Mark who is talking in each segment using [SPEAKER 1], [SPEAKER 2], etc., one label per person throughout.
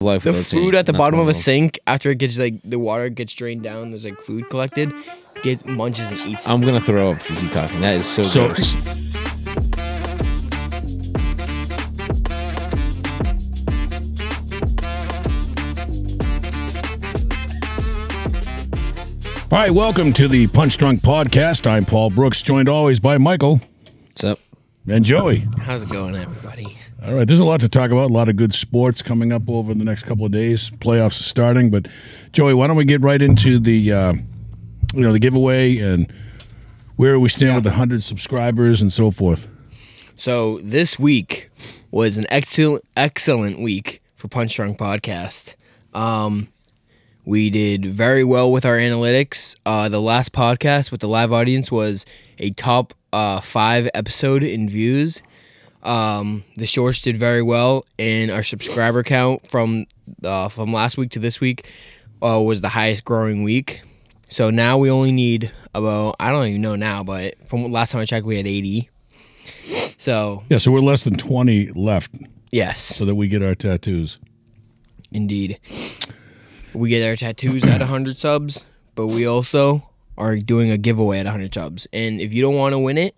[SPEAKER 1] life
[SPEAKER 2] The
[SPEAKER 1] without seeing
[SPEAKER 2] food at the
[SPEAKER 1] That's
[SPEAKER 2] bottom of a sink after it gets like the water gets drained down. There's like food collected. Get munches and eats. it.
[SPEAKER 1] I'm gonna throw up if you keep talking. That is so,
[SPEAKER 3] So-
[SPEAKER 1] gross.
[SPEAKER 3] All right, welcome to the Punch Drunk Podcast. I'm Paul Brooks, joined always by Michael
[SPEAKER 1] What's up?
[SPEAKER 3] and Joey.
[SPEAKER 2] How's it going, everybody?
[SPEAKER 3] All right, there's a lot to talk about, a lot of good sports coming up over the next couple of days. Playoffs are starting, but Joey, why don't we get right into the, uh, you know, the giveaway and where we stand with the hundred subscribers and so forth.
[SPEAKER 2] So this week was an excellent, excellent week for Punch Drunk Podcast. Um, we did very well with our analytics. Uh, the last podcast with the live audience was a top uh, five episode in views. Um, the shorts did very well, and our subscriber count from uh, from last week to this week uh, was the highest growing week. So now we only need about I don't even know now, but from last time I checked, we had eighty. So
[SPEAKER 3] Yeah, so we're less than 20 left
[SPEAKER 2] yes,
[SPEAKER 3] so that we get our tattoos.
[SPEAKER 2] indeed, we get our tattoos at hundred subs, but we also are doing a giveaway at hundred subs. And if you don't want to win it,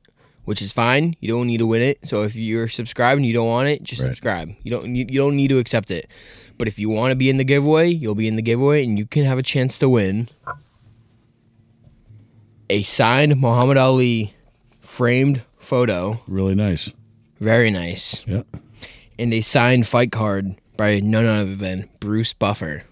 [SPEAKER 2] which is fine, you don't need to win it. So if you're subscribed and you don't want it, just
[SPEAKER 3] Right.
[SPEAKER 2] subscribe. You don't you, you don't need to accept it. But if you want to be in the giveaway, you'll be in the giveaway, and you can have a chance to win a signed Muhammad Ali framed photo,
[SPEAKER 3] Really nice.
[SPEAKER 2] very nice,
[SPEAKER 3] Yeah.
[SPEAKER 2] and a signed fight card by none other than Bruce Buffer.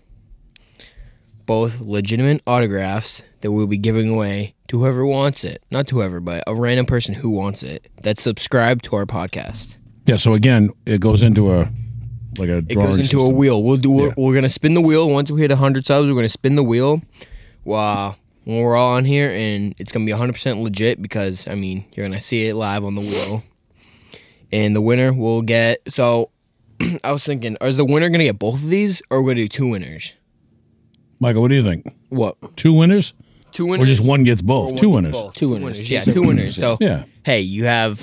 [SPEAKER 2] Both legitimate autographs that we'll be giving away to whoever wants it. Not to whoever, but a random person who wants it that's subscribed to our podcast.
[SPEAKER 3] Yeah, so again, it goes into a like a
[SPEAKER 2] It goes into a wheel. We'll do. We're,
[SPEAKER 3] Yeah.
[SPEAKER 2] we're gonna spin the wheel once we hit hundred subs. We're gonna spin the wheel. Wow. When we're all on here, and it's gonna be hundred percent legit because I mean you're gonna see it live on the wheel, and the winner will get. So, I was thinking, is the winner gonna get both of these, or we're gonna do two winners?
[SPEAKER 3] Michael, what do you think?
[SPEAKER 2] What?
[SPEAKER 3] Two winners?
[SPEAKER 2] Two winners?
[SPEAKER 3] Or
[SPEAKER 2] winners?
[SPEAKER 3] just one gets
[SPEAKER 2] Or
[SPEAKER 3] both?
[SPEAKER 2] one
[SPEAKER 3] Two
[SPEAKER 2] gets
[SPEAKER 3] winners.
[SPEAKER 2] both.
[SPEAKER 1] Two winners.
[SPEAKER 2] Yeah, two winners. So
[SPEAKER 3] Yeah.
[SPEAKER 2] hey, you have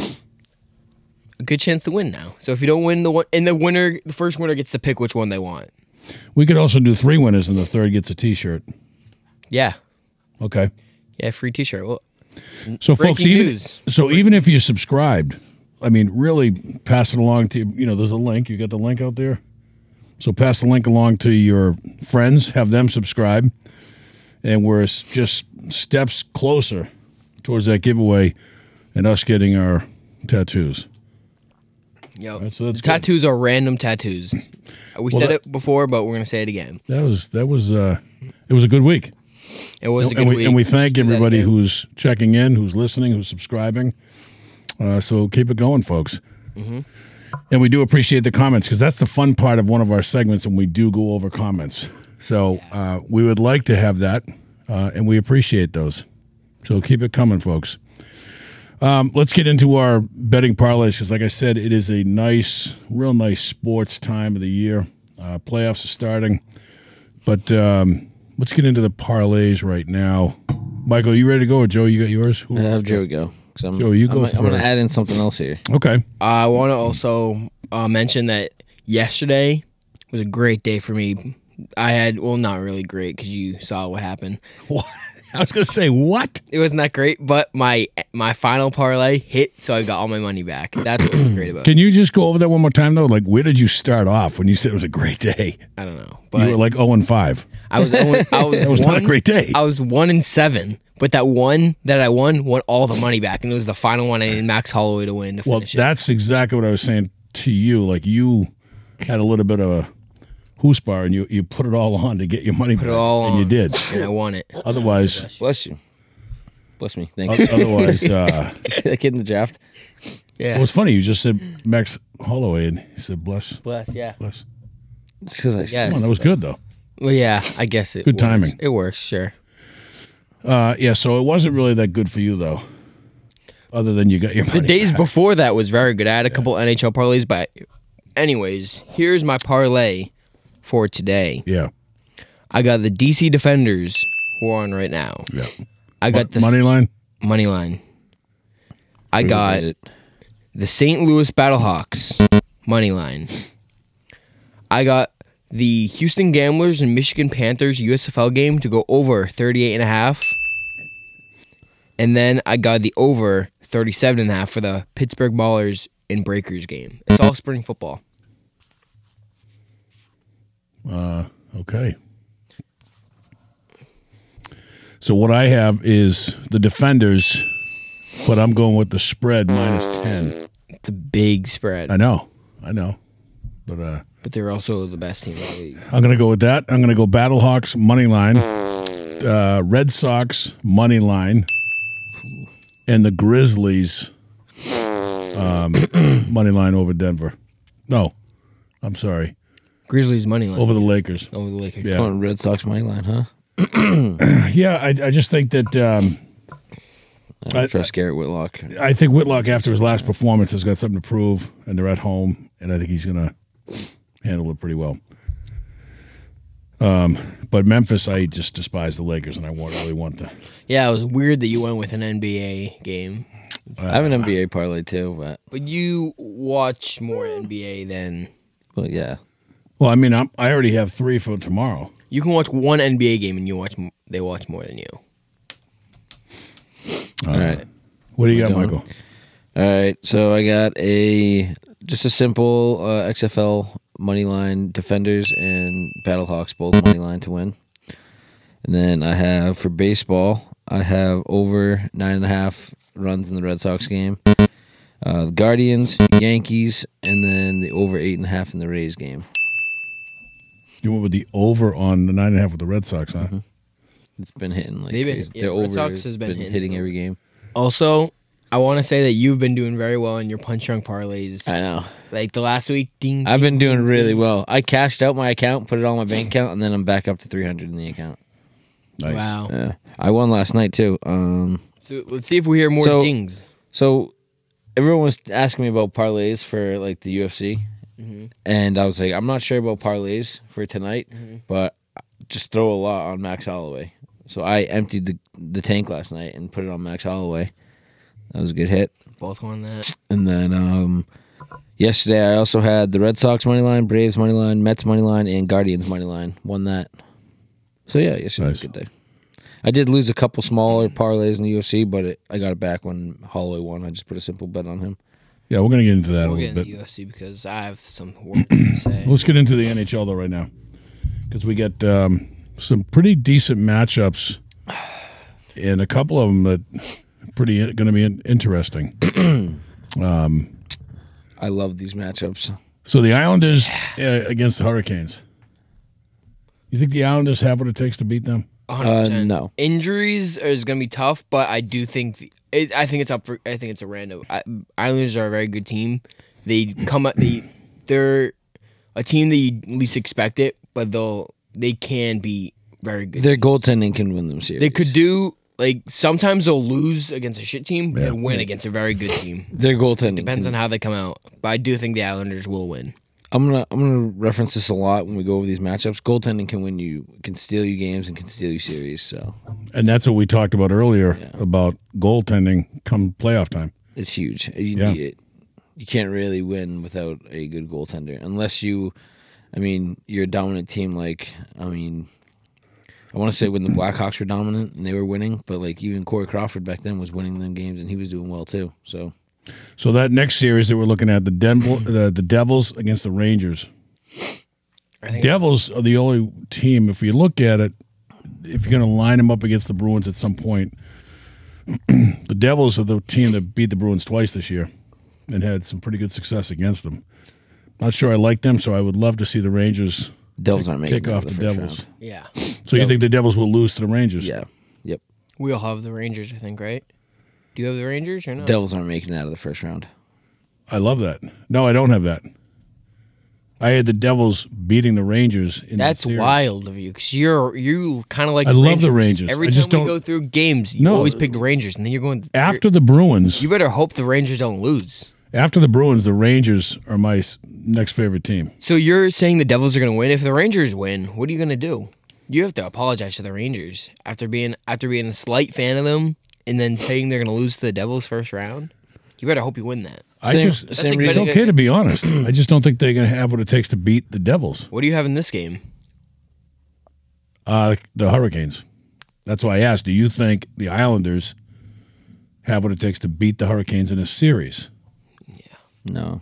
[SPEAKER 2] a good chance to win now. So if you don't win the one, and the winner, the first winner gets to pick which one they want.
[SPEAKER 3] We could also do three winners and the third gets a t-shirt.
[SPEAKER 2] Yeah,
[SPEAKER 3] Okay.
[SPEAKER 2] yeah, free T-shirt. Well,
[SPEAKER 3] So folks, even,
[SPEAKER 2] news.
[SPEAKER 3] so even if you subscribed, I mean, really pass it along to you know. There's a link. You got the link out there. So pass the link along to your friends. Have them subscribe, and we're just steps closer towards that giveaway and us getting our tattoos.
[SPEAKER 2] Yo,
[SPEAKER 3] Right, so
[SPEAKER 2] tattoos are random tattoos. We said
[SPEAKER 3] that-
[SPEAKER 2] it before, but we're gonna say it again.
[SPEAKER 3] That was that was uh, it was a good week.
[SPEAKER 2] It was a
[SPEAKER 3] and,
[SPEAKER 2] good
[SPEAKER 3] we,
[SPEAKER 2] week.
[SPEAKER 3] and we thank everybody who's checking in, who's listening, who's subscribing. Uh, so keep it going, folks.
[SPEAKER 2] Mm-hmm.
[SPEAKER 3] And we do appreciate the comments because that's the fun part of one of our segments, and we do go over comments. So uh, we would like to have that, uh, and we appreciate those. So keep it coming, folks. Um, let's get into our betting parlays because, like I said, it is a nice, real nice sports time of the year. Uh, playoffs are starting, but um, let's get into the parlays right now. Michael, you ready to go? Or Joe, you got yours? Who-
[SPEAKER 1] I have Joey go. 'Cause I'm,
[SPEAKER 3] you go
[SPEAKER 1] I'm, I'm gonna
[SPEAKER 3] first.
[SPEAKER 1] add in something else here.
[SPEAKER 3] Okay.
[SPEAKER 2] I want to also uh, mention that yesterday was a great day for me. I had well, not really great because you saw what happened.
[SPEAKER 3] What? I was going to say, what?
[SPEAKER 2] It wasn't that great, but my my final parlay hit, so I got all my money back. That's what was great about.
[SPEAKER 3] Can you just go over that one more time, though? Like, where did you start off when you said it was a great day?
[SPEAKER 2] I don't know,
[SPEAKER 3] you were like 0 and 5.
[SPEAKER 2] I was only, I was
[SPEAKER 3] That was
[SPEAKER 2] one,
[SPEAKER 3] not a great day.
[SPEAKER 2] I was one in seven, but that one that I won won all the money back, and it was the final one I needed Max Holloway to win to
[SPEAKER 3] Well,
[SPEAKER 2] finish it.
[SPEAKER 3] that's exactly what I was saying to you. Like, you had a little bit of a bar and you, you put it all on to get your money back.
[SPEAKER 2] Put it all
[SPEAKER 3] and you did.
[SPEAKER 2] and I won it.
[SPEAKER 3] Otherwise,
[SPEAKER 1] Bless you. Bless me. Thank you.
[SPEAKER 3] otherwise, uh,
[SPEAKER 1] that kid in the draft.
[SPEAKER 2] Yeah,
[SPEAKER 3] well, it's funny. You just said Max Holloway and he said, bless,
[SPEAKER 2] bless. Yeah.
[SPEAKER 3] bless.
[SPEAKER 1] It's 'cause I
[SPEAKER 2] Yeah.
[SPEAKER 3] That was good, though.
[SPEAKER 2] Well, yeah. I guess it.
[SPEAKER 3] Good
[SPEAKER 2] works.
[SPEAKER 3] timing.
[SPEAKER 2] It works. Sure.
[SPEAKER 3] Uh, yeah, so it wasn't really that good for you, though. Other than you got your money
[SPEAKER 2] The days
[SPEAKER 3] back.
[SPEAKER 2] before that was very good. I had a couple NHL parlays, but anyways, here's my parlay for today.
[SPEAKER 3] Yeah,
[SPEAKER 2] I got the DC Defenders who are on right now.
[SPEAKER 3] yeah.
[SPEAKER 2] I got the
[SPEAKER 3] money line.
[SPEAKER 2] money line. I got
[SPEAKER 1] it.
[SPEAKER 2] the St. Louis Battlehawks money line. I got the Houston Gamblers and Michigan Panthers USFL game to go over 38 and a half. And then I got the over 37 and a half for the Pittsburgh Maulers and Breakers game. It's all spring football.
[SPEAKER 3] Uh, okay. So what I have is the defenders, but I'm going with the spread minus ten.
[SPEAKER 2] It's a big spread,
[SPEAKER 3] I know, I know, but uh,
[SPEAKER 2] but they're also the best team in the league.
[SPEAKER 3] I'm gonna go with that. I'm gonna go Battlehawks money line, uh, Red Sox money line, and the Grizzlies um, money line over Denver. No, I'm sorry,
[SPEAKER 2] Grizzlies money line
[SPEAKER 3] over the Lakers.
[SPEAKER 2] over the Lakers.
[SPEAKER 3] Yeah.
[SPEAKER 1] On Red Sox money line, huh?
[SPEAKER 3] Yeah, I, I just think that um,
[SPEAKER 1] I,
[SPEAKER 3] I-
[SPEAKER 1] trust Garrett Whitlock.
[SPEAKER 3] I think Whitlock after his last performance has got something to prove, and they're at home, and I think he's gonna handle it pretty well. Um, but Memphis, I just despise the Lakers, and I want really want to.
[SPEAKER 2] Yeah, it was weird that you went with an NBA game,
[SPEAKER 1] I have an NBA parlay too, but
[SPEAKER 2] but you watch more NBA than
[SPEAKER 1] well, yeah.
[SPEAKER 3] Well, I mean, I'm, I already have three for tomorrow.
[SPEAKER 2] you can watch one NBA game and you watch they watch more than you.
[SPEAKER 1] All right.
[SPEAKER 3] What do you got,
[SPEAKER 1] going?
[SPEAKER 3] Michael?
[SPEAKER 1] All right, so I got a just a simple uh, XFL money line defenders and Battlehawks both money line to win, and then I have for baseball I have over nine and a half runs in the Red Sox game, uh, the Guardians, Yankees, and then the over eight and a half in the Rays game.
[SPEAKER 3] You went with the over on the nine and a half with the Red Sox, huh?
[SPEAKER 1] It's been hitting like
[SPEAKER 2] They've been-
[SPEAKER 1] crazy.
[SPEAKER 2] yeah,
[SPEAKER 1] Their
[SPEAKER 2] Red
[SPEAKER 1] over
[SPEAKER 2] Sox has been hitting
[SPEAKER 1] hitting every game.
[SPEAKER 2] Also, I want to say that you've been doing very well in your punch drunk parlays.
[SPEAKER 1] I know.
[SPEAKER 2] Like the last week, ding.
[SPEAKER 1] I've been doing really well. I cashed out my account, put it on my bank account, and then I'm back up to 300 in the account.
[SPEAKER 3] Nice.
[SPEAKER 2] Wow.
[SPEAKER 1] Yeah, I won last night too. Um,
[SPEAKER 2] So let's see if we hear more
[SPEAKER 1] So-
[SPEAKER 2] dings.
[SPEAKER 1] so everyone was asking me about parlays for like the UFC,
[SPEAKER 2] Mhm.
[SPEAKER 1] and I was like, I'm not sure about parlays for tonight,
[SPEAKER 2] Mhm.
[SPEAKER 1] but just throw a lot on Max Holloway. So I emptied the the tank last night and put it on Max Holloway. That was a good hit.
[SPEAKER 2] Both won that.
[SPEAKER 1] And then um, yesterday I also had the Red Sox money line, Braves money line, Mets money line, and Guardians money line. Won that. So yeah, yesterday was a good day. I did lose a couple smaller parlays in the UFC, but it, I got it back when Holloway won. I just put a simple bet on him.
[SPEAKER 3] Yeah, we're gonna get into that
[SPEAKER 2] We'll
[SPEAKER 3] a
[SPEAKER 2] get
[SPEAKER 3] little
[SPEAKER 2] into
[SPEAKER 3] bit.
[SPEAKER 2] UFC because I have some work to say.
[SPEAKER 3] Let's get into the NHL though right now, because we get um, some pretty decent matchups, and a couple of them that pretty going to be in- interesting.
[SPEAKER 1] I love these matchups.
[SPEAKER 3] So the Islanders uh, against the Hurricanes. You think the Islanders have what it takes to beat them?
[SPEAKER 2] 100%.
[SPEAKER 1] no.
[SPEAKER 2] Injuries is going to be tough, but I do think the, it, I think it's up for. I think it's a random. I, Islanders are a very good team. They come up. They they're a team that you least expect it, but they'll they can be very good.
[SPEAKER 1] Their goaltending can win them series.
[SPEAKER 2] They could do like sometimes they'll lose against a shit team, but
[SPEAKER 3] Yeah.
[SPEAKER 2] they'll win against a very good team.
[SPEAKER 1] Their goaltending
[SPEAKER 2] Depends on how they come out, but I do think the Islanders will win.
[SPEAKER 1] I'm gonna I'm gonna reference this a lot when we go over these matchups. Goaltending can win you, can steal you games, and can steal you series. So
[SPEAKER 3] And that's what we talked about earlier
[SPEAKER 1] Yeah.
[SPEAKER 3] about goaltending come playoff time.
[SPEAKER 1] it's huge. You,
[SPEAKER 3] Yeah.
[SPEAKER 1] you, you can't really win without a good goaltender unless you. I mean, you're a dominant team. Like I mean, I want to say when the Blackhawks were dominant and they were winning, but like even Corey Crawford back then was winning them games and he was doing well too. So
[SPEAKER 3] So that next series that we're looking at, the Denver, the, the Devils against the Rangers.
[SPEAKER 2] I think
[SPEAKER 3] Devils are the only team. If you look at it, if you're going to line them up against the Bruins at some point, the Devils are the team that beat the Bruins twice this year and had some pretty good success against them. Not sure I like them, so I would love to see the Rangers
[SPEAKER 1] Devils aren't making
[SPEAKER 3] kick off the,
[SPEAKER 1] the first
[SPEAKER 3] Devils.
[SPEAKER 1] round.
[SPEAKER 2] yeah,
[SPEAKER 3] So you think the Devils will lose to the Rangers?
[SPEAKER 1] Yeah, yep.
[SPEAKER 2] we all have the Rangers. I think, right? Do you have the Rangers or no?
[SPEAKER 1] Devils aren't making it out of the first round.
[SPEAKER 3] I love that. No, I don't have that. I had the Devils beating the Rangers. In
[SPEAKER 2] That's
[SPEAKER 3] the
[SPEAKER 2] wild of you because you're you kind of like
[SPEAKER 3] I
[SPEAKER 2] the
[SPEAKER 3] love the Rangers.
[SPEAKER 2] Every
[SPEAKER 3] I
[SPEAKER 2] time
[SPEAKER 3] just
[SPEAKER 2] we
[SPEAKER 3] don't-
[SPEAKER 2] go through games, you
[SPEAKER 3] No.
[SPEAKER 2] always pick the Rangers, and then you're going
[SPEAKER 3] After the Bruins,
[SPEAKER 2] You better hope the Rangers don't lose.
[SPEAKER 3] After the Bruins, the Rangers are my next favorite team.
[SPEAKER 2] So you're saying the Devils are going to win? If the Rangers win, what are you going to do? You have to apologize to the Rangers after being after being a slight fan of them, and then saying they're going to lose to the Devils first round. You better hope you win that.
[SPEAKER 3] I
[SPEAKER 1] Same-
[SPEAKER 3] just
[SPEAKER 1] same
[SPEAKER 3] it's
[SPEAKER 2] reason-
[SPEAKER 3] okay to be honest. I just don't think they're going to have what it takes to beat the Devils,
[SPEAKER 2] What do you have in this game?
[SPEAKER 3] uh, the Hurricanes. That's why I asked. Do you think the Islanders have what it takes to beat the Hurricanes in a series?
[SPEAKER 1] No.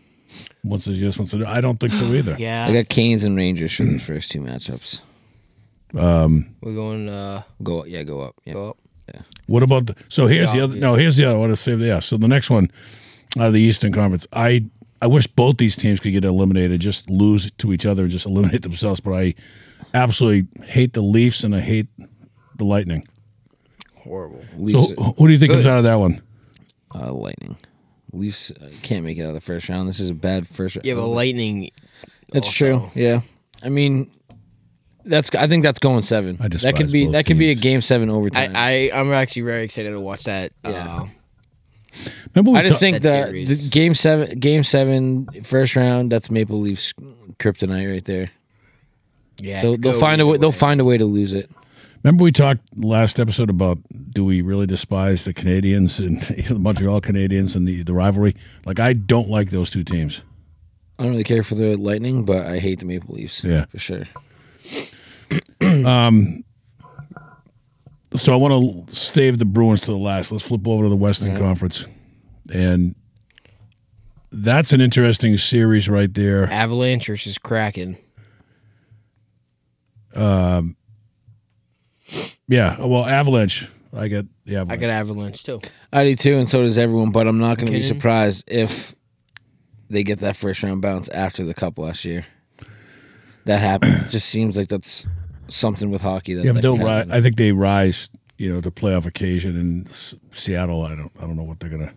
[SPEAKER 3] Once is yes, once is I don't think so either.
[SPEAKER 2] Yeah,
[SPEAKER 1] I got Canes and Rangers for the first two matchups.
[SPEAKER 2] Um, we're going. Uh,
[SPEAKER 1] Go up. yeah, go up. Yeah.
[SPEAKER 2] go up. Yeah.
[SPEAKER 3] What about the, so here's the
[SPEAKER 2] Yeah,
[SPEAKER 3] other no here's the other I want to save the yeah so the next one out of the Eastern Conference I I wish both these teams could get eliminated just lose to each other and just eliminate themselves but I absolutely hate the Leafs and I hate the Lightning
[SPEAKER 2] Horrible.
[SPEAKER 3] so
[SPEAKER 1] Leafs,
[SPEAKER 3] who, who do you think comes
[SPEAKER 2] Good.
[SPEAKER 3] out of that one
[SPEAKER 1] uh, Lightning. Leafs uh, can't make it out of the first round. This is a bad first round.
[SPEAKER 2] Yeah, but Lightning.
[SPEAKER 1] That's
[SPEAKER 2] also-
[SPEAKER 1] true. Yeah. I mean, that's. I think that's going seven.
[SPEAKER 3] I
[SPEAKER 1] that could be.
[SPEAKER 3] both
[SPEAKER 1] That could be a game seven overtime.
[SPEAKER 2] I, I I'm actually very excited to watch that.
[SPEAKER 1] Yeah.
[SPEAKER 2] Uh,
[SPEAKER 3] remember we
[SPEAKER 1] I just
[SPEAKER 3] ta-
[SPEAKER 1] think
[SPEAKER 2] that
[SPEAKER 1] the, the game seven, game seven, first round. That's Maple Leafs kryptonite right there.
[SPEAKER 2] yeah,
[SPEAKER 1] They'll, they'll find a
[SPEAKER 2] either
[SPEAKER 1] way. They'll find a way to lose it.
[SPEAKER 3] Remember we talked last episode about do we really despise the Canadians and the Montreal Canadiens and the the rivalry like I don't like those two teams
[SPEAKER 1] I don't really care for the Lightning, but I hate the Maple Leafs.
[SPEAKER 3] Yeah.
[SPEAKER 1] for sure.
[SPEAKER 3] um, So I want to save the Bruins to the last. Let's flip over to the Western Conference, and that's an interesting series right there.
[SPEAKER 2] Avalanche versus Kraken.
[SPEAKER 3] Yeah, well, Avalanche. I get the
[SPEAKER 2] I
[SPEAKER 3] Avalanche.
[SPEAKER 2] got Avalanche too.
[SPEAKER 1] I do too, and so does everyone. But I'm not going to be
[SPEAKER 2] Okay.
[SPEAKER 1] surprised if they get that first round bounce after the cup last year. That happens. it just seems like that's something with hockey. That
[SPEAKER 3] yeah, but
[SPEAKER 1] that
[SPEAKER 3] they'll
[SPEAKER 1] can
[SPEAKER 3] rise.
[SPEAKER 1] happen.
[SPEAKER 3] I think they rise. You know, to playoff occasion in S- Seattle. I don't. I don't know what they're gonna.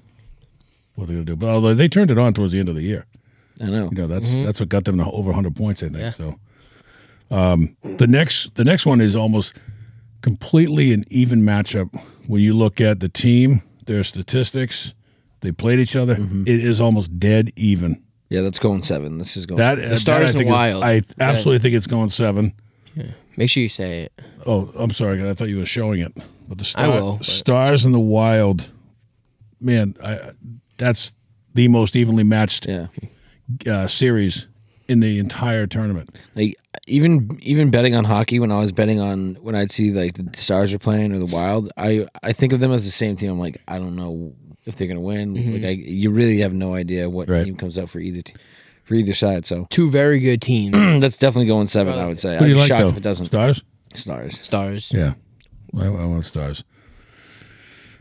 [SPEAKER 3] What they're gonna do. But although they turned it on towards the end of the year.
[SPEAKER 1] I know.
[SPEAKER 3] You know, that's that's what got them to over 100 points. I think
[SPEAKER 2] Yeah.
[SPEAKER 3] so. Um, the next the next one is almost completely an even matchup when you look at the team, their statistics. They played each other. It is almost dead even.
[SPEAKER 1] Yeah, that's going seven. This is going.
[SPEAKER 3] That uh, that
[SPEAKER 2] Stars
[SPEAKER 3] I
[SPEAKER 2] and Wild.
[SPEAKER 3] I absolutely think it's going seven.
[SPEAKER 2] Make sure you say it.
[SPEAKER 3] Oh, I'm sorry. I thought you were showing it. But the star,
[SPEAKER 2] I will, but-
[SPEAKER 3] stars in the wild, man, I, that's the most evenly matched
[SPEAKER 1] yeah.
[SPEAKER 3] uh, series in the entire tournament.
[SPEAKER 1] Like even even betting on hockey when I was betting on when I'd see like the Stars are playing or the Wild, I I think of them as the same team. I'm like I don't know if they're gonna win. Mm-hmm. Like I, you really have no idea what
[SPEAKER 3] Right.
[SPEAKER 1] team comes out for either te- for either side. So
[SPEAKER 2] Two very good teams.
[SPEAKER 1] that's definitely going seven. I would say.
[SPEAKER 3] Who do
[SPEAKER 1] I'd be
[SPEAKER 3] like
[SPEAKER 1] shocked
[SPEAKER 3] though?
[SPEAKER 1] if it doesn't.
[SPEAKER 3] Stars?
[SPEAKER 1] Stars.
[SPEAKER 2] Stars.
[SPEAKER 3] Yeah, I, I want stars.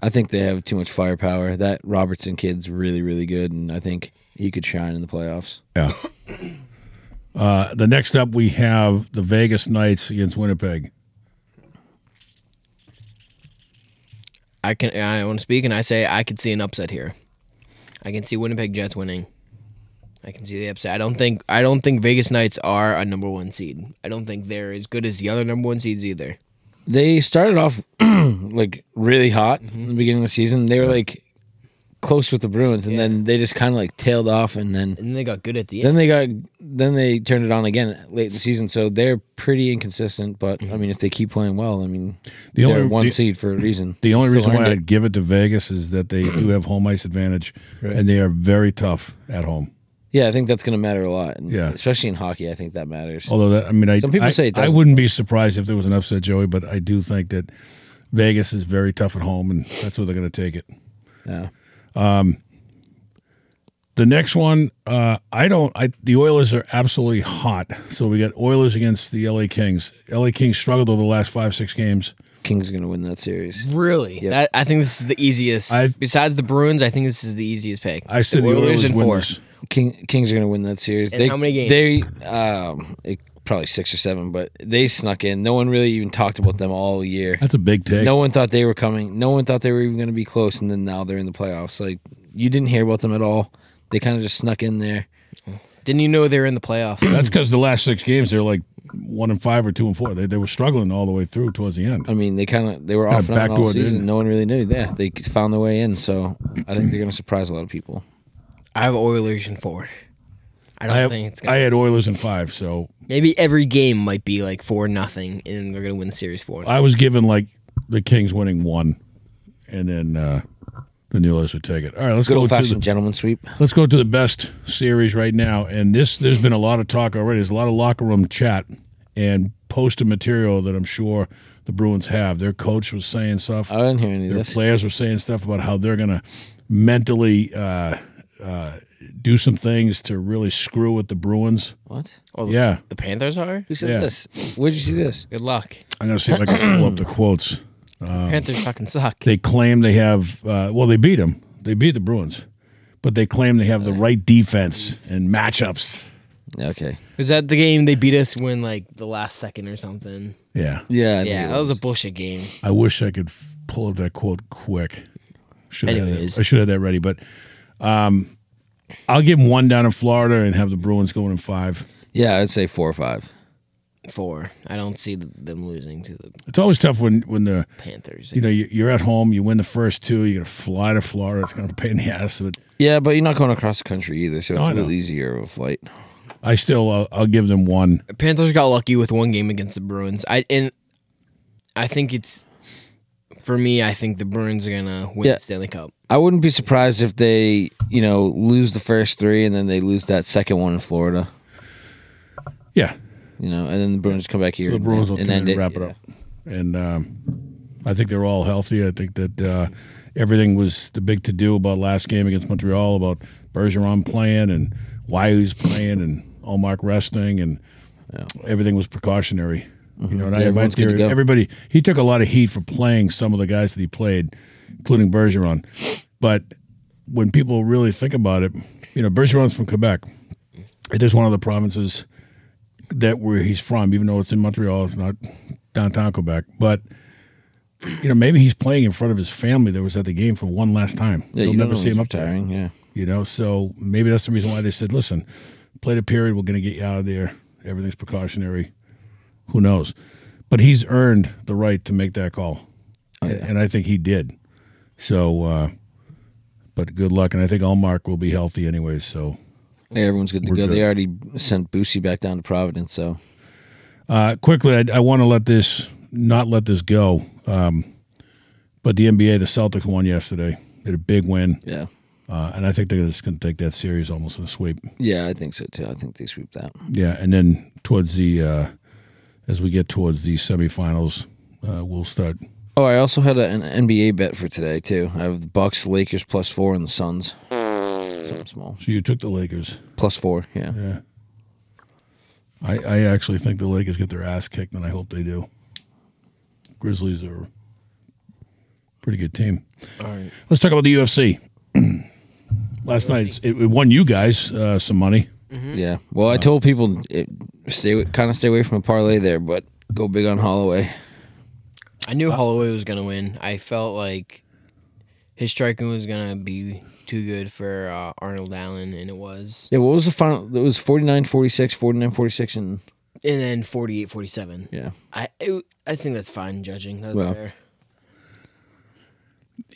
[SPEAKER 1] I think they have too much firepower. That Robertson kid's really really good, and I think he could shine in the playoffs.
[SPEAKER 3] Yeah. Uh, the next up, we have the Vegas Knights against Winnipeg.
[SPEAKER 2] I can. I want to speak, and I say I could see an upset here. I can see Winnipeg Jets winning. I can see the upset. I don't think. I don't think Vegas Knights are a number one seed. I don't think they're as good as the other number one seeds either.
[SPEAKER 1] They started off like really hot in the beginning of the season. They were like close with the Bruins, and
[SPEAKER 2] Yeah.
[SPEAKER 1] then they just kind of like tailed off, and then
[SPEAKER 2] And they got good at the end.
[SPEAKER 1] then they got then they turned it on again late in the season. So they're pretty inconsistent. But I mm-hmm. mean, if they keep playing well, I mean,
[SPEAKER 3] The
[SPEAKER 1] they're
[SPEAKER 3] only-
[SPEAKER 1] one
[SPEAKER 3] the-
[SPEAKER 1] seed for a reason.
[SPEAKER 3] The only reason why
[SPEAKER 1] it.
[SPEAKER 3] I'd give it to Vegas is that they do have home ice advantage,
[SPEAKER 1] Right.
[SPEAKER 3] and they are very tough at home.
[SPEAKER 1] yeah, I think that's going to matter a lot. and
[SPEAKER 3] Yeah.
[SPEAKER 1] especially in hockey, I think that matters.
[SPEAKER 3] Although that, I mean, I
[SPEAKER 1] Some people
[SPEAKER 3] I,
[SPEAKER 1] say it
[SPEAKER 3] I wouldn't be surprised if there was an upset, Joey, but I do think that Vegas is very tough at home, and that's where they're going to take it.
[SPEAKER 1] Yeah,
[SPEAKER 3] The next one, uh, I don't. I the Oilers are absolutely hot. So we got Oilers against the LA Kings. LA Kings struggled over the last five six games.
[SPEAKER 1] Kings are going to win that series.
[SPEAKER 2] Really,
[SPEAKER 1] Yep.
[SPEAKER 2] that, I think this is the easiest.
[SPEAKER 3] I've-
[SPEAKER 2] besides the Bruins, I think this is the easiest pick.
[SPEAKER 3] I said the, Oilers,
[SPEAKER 2] in
[SPEAKER 3] win
[SPEAKER 2] four.
[SPEAKER 1] King, Kings are going to win that series.
[SPEAKER 2] And how many games?
[SPEAKER 1] They um, it, probably six or seven, but they snuck in. No one really even talked about them all year.
[SPEAKER 3] That's a big take.
[SPEAKER 1] No one thought they were coming. No one thought they were even going to be close, and then now they're in the playoffs. Like you didn't hear about them at all. They kind of just snuck in there.
[SPEAKER 2] Didn't you know they were in the playoffs?
[SPEAKER 3] That's because the last six games they're like one and five or two and four. They they were struggling all the way through towards the end.
[SPEAKER 1] I mean, they kind of they were off and on all season.
[SPEAKER 3] in.
[SPEAKER 1] No one really knew. Yeah, they found their way in. So I think they're going to surprise a lot of people.
[SPEAKER 2] I have Oilers in four. I don't
[SPEAKER 3] I, have,
[SPEAKER 2] think it's
[SPEAKER 3] I
[SPEAKER 2] gonna.
[SPEAKER 3] I had Oilers in five, so
[SPEAKER 2] maybe every game might be like four nothing, and they're gonna win the series four.
[SPEAKER 3] I was given like the Kings winning one, and then uh, then the Oilers would take it. All right, let's
[SPEAKER 1] Good
[SPEAKER 3] go
[SPEAKER 1] old
[SPEAKER 3] to the,
[SPEAKER 1] fashioned gentleman sweep.
[SPEAKER 3] let's go to the best series right now. And this, there's been a lot of talk already. There's a lot of locker room chat and posted material that I'm sure the Bruins have. Their coach was saying stuff.
[SPEAKER 1] I didn't hear any of
[SPEAKER 3] Their
[SPEAKER 1] this.
[SPEAKER 3] players were saying stuff about how they're going to mentally uh, uh, do some things to really screw with the Bruins.
[SPEAKER 1] What?
[SPEAKER 2] Oh,
[SPEAKER 3] Yeah,
[SPEAKER 2] The Panthers are?
[SPEAKER 1] Who said
[SPEAKER 3] Yeah.
[SPEAKER 1] this? Where'd you see this?
[SPEAKER 2] Good luck.
[SPEAKER 3] I'm going to see if I can pull up the quotes.
[SPEAKER 2] Panthers fucking suck.
[SPEAKER 3] They claim they have. Uh, well, they beat them. They beat the Bruins, but they claim they have the right defense and matchups.
[SPEAKER 1] Okay.
[SPEAKER 2] Was that the game they beat us when like the last second or something?
[SPEAKER 3] Yeah,
[SPEAKER 1] Yeah. I think
[SPEAKER 2] Yeah,
[SPEAKER 1] it
[SPEAKER 2] that was a bullshit game.
[SPEAKER 3] I wish I could f- pull up that quote quick. Should have had
[SPEAKER 2] Anyways.
[SPEAKER 3] I should have that ready, but um, I'll give them one down in Florida and have the Bruins going in five.
[SPEAKER 1] Yeah, I'd say four or five.
[SPEAKER 2] Four. I don't see them losing to the
[SPEAKER 3] It's always tough when when the
[SPEAKER 2] Panthers.
[SPEAKER 3] you know you- you're at home, you win the first two, you got to fly to Florida. It's kind of a pain in the ass, but
[SPEAKER 1] Yeah, but you're not going across the country either, so it's a little easier of a flight.
[SPEAKER 3] I still uh, I'll give them one.
[SPEAKER 2] Panthers got lucky with one game against the Bruins. I and I think it's for me. I think the Bruins are gonna win
[SPEAKER 1] Yeah.
[SPEAKER 2] the Stanley Cup.
[SPEAKER 1] I wouldn't be surprised if they, you know, lose the first three and then they lose that second one in Florida.
[SPEAKER 3] Yeah,
[SPEAKER 1] You know, and then the Bruins come back here
[SPEAKER 3] the
[SPEAKER 1] and,
[SPEAKER 3] Bruins will
[SPEAKER 1] and
[SPEAKER 3] come in
[SPEAKER 1] end
[SPEAKER 3] and wrap it
[SPEAKER 1] yeah.
[SPEAKER 3] up. And um, I think they're all healthy. I think that uh, everything was the big to do about last game against Montreal about Bergeron playing and why he was playing and Ullmark resting and everything was precautionary. You know, and I
[SPEAKER 1] Yeah,
[SPEAKER 3] have my
[SPEAKER 1] everyone's good to
[SPEAKER 3] theory.
[SPEAKER 1] go.
[SPEAKER 3] Everybody he took a lot of heat for playing some of the guys that he played, including Bergeron. But when people really think about it, you know, Bergeron's from Quebec. It is one of the provinces that where he's from, even though it's in Montreal, it's not downtown Quebec. But you know, maybe he's playing in front of his family that was at the game for one last time.
[SPEAKER 1] Yeah,
[SPEAKER 3] They'll
[SPEAKER 1] you
[SPEAKER 3] never see him up there.
[SPEAKER 1] Yeah.
[SPEAKER 3] You know, so maybe that's the reason why they said, "Listen, play the period. We're going to get you out of there. Everything's precautionary. Who knows?" But he's earned the right to make that call,
[SPEAKER 1] Oh, yeah.
[SPEAKER 3] and I think he did. So, uh, but good luck, and I think Ullmark will be healthy anyway. So,
[SPEAKER 1] Yeah, everyone's good to go.
[SPEAKER 3] good.
[SPEAKER 1] They already sent Boosie back down to Providence, so
[SPEAKER 3] Uh, quickly, I, I want to let this not let this go. Um, but the NBA, the Celtics won yesterday. They had a big win,
[SPEAKER 1] yeah.
[SPEAKER 3] uh, and I think they're just going to take that series almost in a sweep.
[SPEAKER 1] Yeah, I think so too. I think they sweep that.
[SPEAKER 3] Yeah, and then towards the uh, as we get towards the semifinals, uh, we'll start.
[SPEAKER 1] Oh, I also had a, an NBA bet for today too. I have the Bucks, Lakers plus four, and the Suns. Something small.
[SPEAKER 3] So you took the Lakers.
[SPEAKER 1] Plus four, yeah.
[SPEAKER 3] Yeah. I, I actually think the Lakers get their ass kicked, and I hope they do. Grizzlies are a pretty good team.
[SPEAKER 2] All right.
[SPEAKER 3] Let's talk about the UFC. Last night, it, it won you guys uh, some money.
[SPEAKER 1] Yeah. Well, I told people it, stay kind of stay away from a parlay there, but go big on Holloway.
[SPEAKER 2] I knew Holloway was gonna win. I felt like his striking was gonna be too good for uh, Arnold Allen, and it was.
[SPEAKER 1] Yeah. What was the final? It was 49-46, 49-46, and
[SPEAKER 2] And then 48-47.
[SPEAKER 1] yeah.
[SPEAKER 2] I it, I think that's fine judging. That's
[SPEAKER 1] Well.
[SPEAKER 2] fair.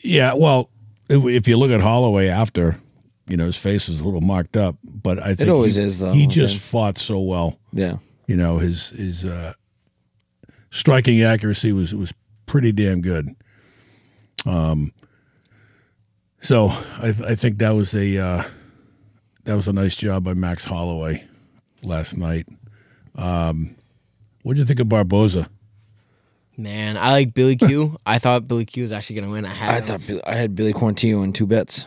[SPEAKER 3] Yeah, well, if, if you look at Holloway after, you know, his face was a little marked up, but I think
[SPEAKER 1] always
[SPEAKER 3] he,
[SPEAKER 1] is, though,
[SPEAKER 3] He
[SPEAKER 1] I
[SPEAKER 3] just
[SPEAKER 1] think.
[SPEAKER 3] fought so well.
[SPEAKER 1] Yeah.
[SPEAKER 3] You know, his his uh, striking accuracy was was pretty damn good. Um, so I th- I think that was a uh, that was a nice job by Max Holloway last night. Um, what did you think of Barboza?
[SPEAKER 2] Man, I like Billy Q. I thought Billy Q was actually gonna win. I had
[SPEAKER 1] I
[SPEAKER 2] him.
[SPEAKER 1] thought Bill- I had Billy Quarantillo in two bets.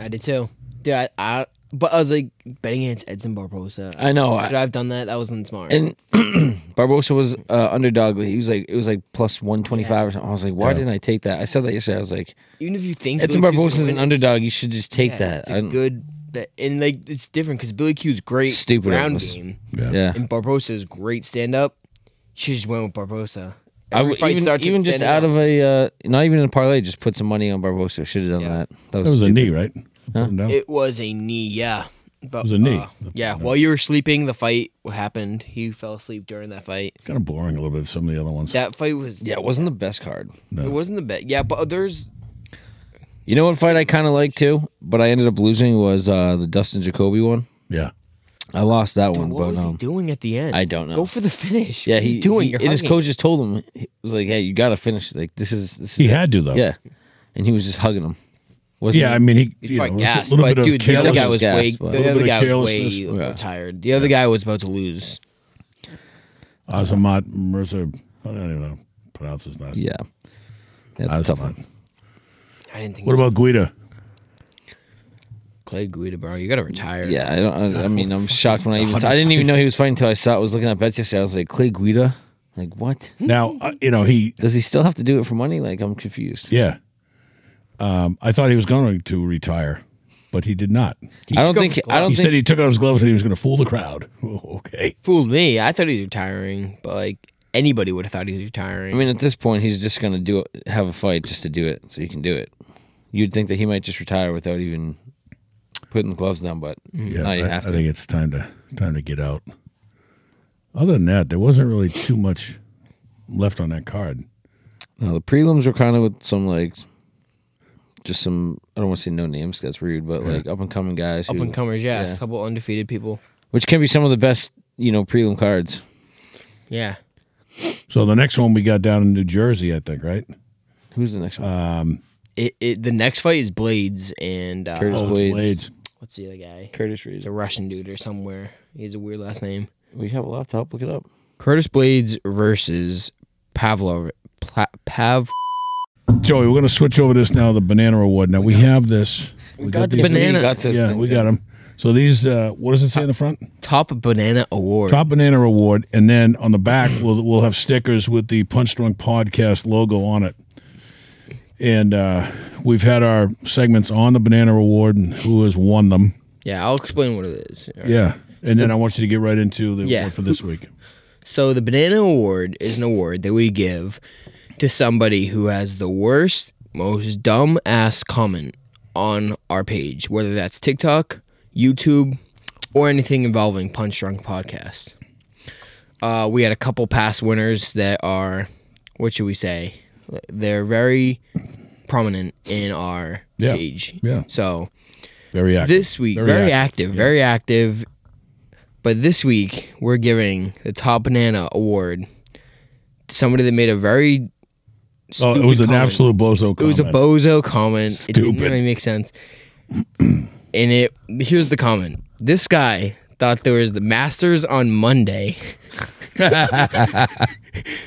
[SPEAKER 2] I did too. Dude, I, I but I was like betting against Edson Barboza.
[SPEAKER 1] I know.
[SPEAKER 2] Should
[SPEAKER 1] I,
[SPEAKER 2] I have done that? That wasn't smart.
[SPEAKER 1] and Barboza was uh, underdog. He was like it was like plus one twenty five or something. I was like, why
[SPEAKER 3] Yeah.
[SPEAKER 1] didn't I take that? I said that yesterday. I was like,
[SPEAKER 2] Even if you think
[SPEAKER 1] Edson
[SPEAKER 2] Billy Q's gonna
[SPEAKER 1] Barboza's an underdog. You should just take
[SPEAKER 2] yeah,
[SPEAKER 1] that.
[SPEAKER 2] It's
[SPEAKER 1] I
[SPEAKER 2] a
[SPEAKER 1] don't-
[SPEAKER 2] good bet. and like it's different because Billy Q's great
[SPEAKER 1] Stupid
[SPEAKER 2] ground
[SPEAKER 1] almost.
[SPEAKER 2] game,
[SPEAKER 3] Yeah.
[SPEAKER 1] yeah.
[SPEAKER 2] and Barboza's great stand up. She just went with Barboza.
[SPEAKER 1] I
[SPEAKER 2] Every
[SPEAKER 1] would
[SPEAKER 2] fight
[SPEAKER 1] even,
[SPEAKER 2] starts
[SPEAKER 1] even just out of a uh, not even in a parlay, just put some money on Barboza. Should have done
[SPEAKER 2] Yeah.
[SPEAKER 1] that. That
[SPEAKER 3] That
[SPEAKER 1] was,
[SPEAKER 3] was a knee, right?
[SPEAKER 1] Huh?
[SPEAKER 3] Put him down?
[SPEAKER 2] It was a knee, yeah. But,
[SPEAKER 3] was a knee.
[SPEAKER 2] uh, yeah, while you were sleeping, the fight happened. He fell asleep during that fight.
[SPEAKER 3] kind of boring a little bit. Some of the other ones.
[SPEAKER 2] That fight was
[SPEAKER 1] Yeah, it wasn't the best card.
[SPEAKER 2] It wasn't the best. Yeah, but there's
[SPEAKER 1] You know what fight I kind of liked too, but I ended up losing was uh, the Dustin Jacoby one.
[SPEAKER 3] Yeah.
[SPEAKER 1] I lost that one,
[SPEAKER 2] what
[SPEAKER 1] but
[SPEAKER 2] was
[SPEAKER 1] um,
[SPEAKER 2] he doing at the end?
[SPEAKER 1] I don't know.
[SPEAKER 2] Go for the finish.
[SPEAKER 1] yeah,
[SPEAKER 2] What are
[SPEAKER 1] he
[SPEAKER 2] you doing.
[SPEAKER 1] he- and his coach just told him he was like, "Hey, you got to finish. Like this is this is
[SPEAKER 3] He
[SPEAKER 1] it."
[SPEAKER 3] had to though.
[SPEAKER 1] yeah," and he was just hugging him. Wasn't
[SPEAKER 3] Yeah,
[SPEAKER 1] he?
[SPEAKER 3] I mean, he
[SPEAKER 2] He's
[SPEAKER 3] you
[SPEAKER 2] probably
[SPEAKER 3] know,
[SPEAKER 2] gassed,
[SPEAKER 3] a little
[SPEAKER 2] but
[SPEAKER 3] bit of
[SPEAKER 2] dude, the other guy was
[SPEAKER 1] Gassed,
[SPEAKER 2] way.
[SPEAKER 1] but-
[SPEAKER 2] The other guy was way.
[SPEAKER 1] Yeah.
[SPEAKER 2] tired. The other guy was about to lose.
[SPEAKER 3] Azamat Mirza. I don't even know how to pronounce his name.
[SPEAKER 1] yeah. That's a tough
[SPEAKER 3] Azamat.
[SPEAKER 1] one.
[SPEAKER 2] I didn't think.
[SPEAKER 3] What about Guida?
[SPEAKER 2] Clay Guida, bro? You gotta retire.
[SPEAKER 1] Yeah, I don't. I, I mean, I'm shocked when I even. Saw, I didn't even know he was fighting until I saw. I was looking at bets yesterday. I was like, Clay Guida. Like what?
[SPEAKER 3] Now, uh, you know, he,
[SPEAKER 1] Does he still have to do it for money? Like I'm confused.
[SPEAKER 3] yeah. Um, I thought he was going to retire, but he did not.
[SPEAKER 1] I don't think. I don't
[SPEAKER 3] He
[SPEAKER 1] think.
[SPEAKER 3] said he took out his gloves and he was going to fool the crowd. okay.
[SPEAKER 2] fooled me. I thought he was retiring, but like anybody would have thought he was retiring.
[SPEAKER 1] I mean, at this point, he's just gonna do it, have a fight just to do it, so he can do it. You'd think that he might just retire without even putting the gloves down, but
[SPEAKER 3] Yeah,
[SPEAKER 1] now you
[SPEAKER 3] I,
[SPEAKER 1] have
[SPEAKER 3] I think it's time to time to get out. Other than that, there wasn't really too much left on that card.
[SPEAKER 1] Now the prelims were kind of with some like, just some. I don't want to say no names. 'cause That's rude, but like up and coming guys.
[SPEAKER 2] Up
[SPEAKER 1] who-
[SPEAKER 2] and comers, yeah,
[SPEAKER 1] yeah.
[SPEAKER 2] a couple undefeated people.
[SPEAKER 1] which can be some of the best, you know, prelim cards.
[SPEAKER 2] Yeah,
[SPEAKER 3] So the next one we got down in New Jersey, I think, right?
[SPEAKER 1] Who's the next one?
[SPEAKER 3] Um,
[SPEAKER 2] it, it the next fight is Blaydes and uh,
[SPEAKER 1] Curtis
[SPEAKER 3] oh,
[SPEAKER 1] Blaydes.
[SPEAKER 2] What's the other guy?
[SPEAKER 1] Curtis Reed.
[SPEAKER 2] It's a Russian dude or somewhere. He has a weird last name.
[SPEAKER 1] We have a laptop. Look it up.
[SPEAKER 2] Curtis Blaydes versus Pavlov. Pla- Pav.
[SPEAKER 3] Joey, we're going to switch over this now. The Banana Award. Now we have this. We
[SPEAKER 2] got the banana-
[SPEAKER 1] We got this
[SPEAKER 3] Yeah,
[SPEAKER 1] thing.
[SPEAKER 3] we got them. So these, uh, what does it say in the front?
[SPEAKER 2] Top Banana Award.
[SPEAKER 3] Top Banana Award, and then on the back we'll we'll have stickers with the Punch Drunk Podcast logo on it. And uh, we've had our segments on the Banana Award and who has won them.
[SPEAKER 2] Yeah, I'll explain what it is.
[SPEAKER 3] Yeah, and then I want you to get right into the
[SPEAKER 2] Yeah.
[SPEAKER 3] award for this week.
[SPEAKER 2] So the Banana Award is an award that we give to somebody who has the worst, most dumb ass comment on our page, whether that's TikTok, YouTube, or anything involving Punch Drunk Podcast. Uh, we had a couple past winners that are, what should we say? They're very prominent in our
[SPEAKER 3] Yeah.
[SPEAKER 2] page.
[SPEAKER 3] Yeah.
[SPEAKER 2] So
[SPEAKER 3] Very active.
[SPEAKER 2] this week,
[SPEAKER 3] Very
[SPEAKER 2] very,
[SPEAKER 3] active,
[SPEAKER 2] active, very active. But this week, we're giving the Top Banana Award to somebody that made a very.
[SPEAKER 3] Oh, it was an
[SPEAKER 2] comment.
[SPEAKER 3] absolute bozo comment.
[SPEAKER 2] It was a bozo comment.
[SPEAKER 3] Stupid.
[SPEAKER 2] It didn't really make sense. and it here's the comment. This guy thought there was the Masters on Monday.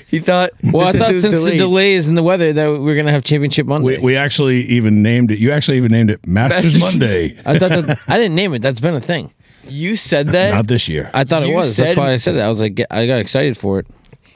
[SPEAKER 2] he thought.
[SPEAKER 1] Well, I thought
[SPEAKER 2] it was
[SPEAKER 1] since the delays in the weather that we're gonna have Championship Monday.
[SPEAKER 3] We, we actually even named it. You actually even named it Masters
[SPEAKER 2] Masters-
[SPEAKER 3] Monday.
[SPEAKER 1] I thought that I didn't name it. That's been a thing.
[SPEAKER 2] You said that.
[SPEAKER 3] Not this year.
[SPEAKER 1] I thought it
[SPEAKER 2] You
[SPEAKER 1] was. That's why I said it. I was like, I got excited for it.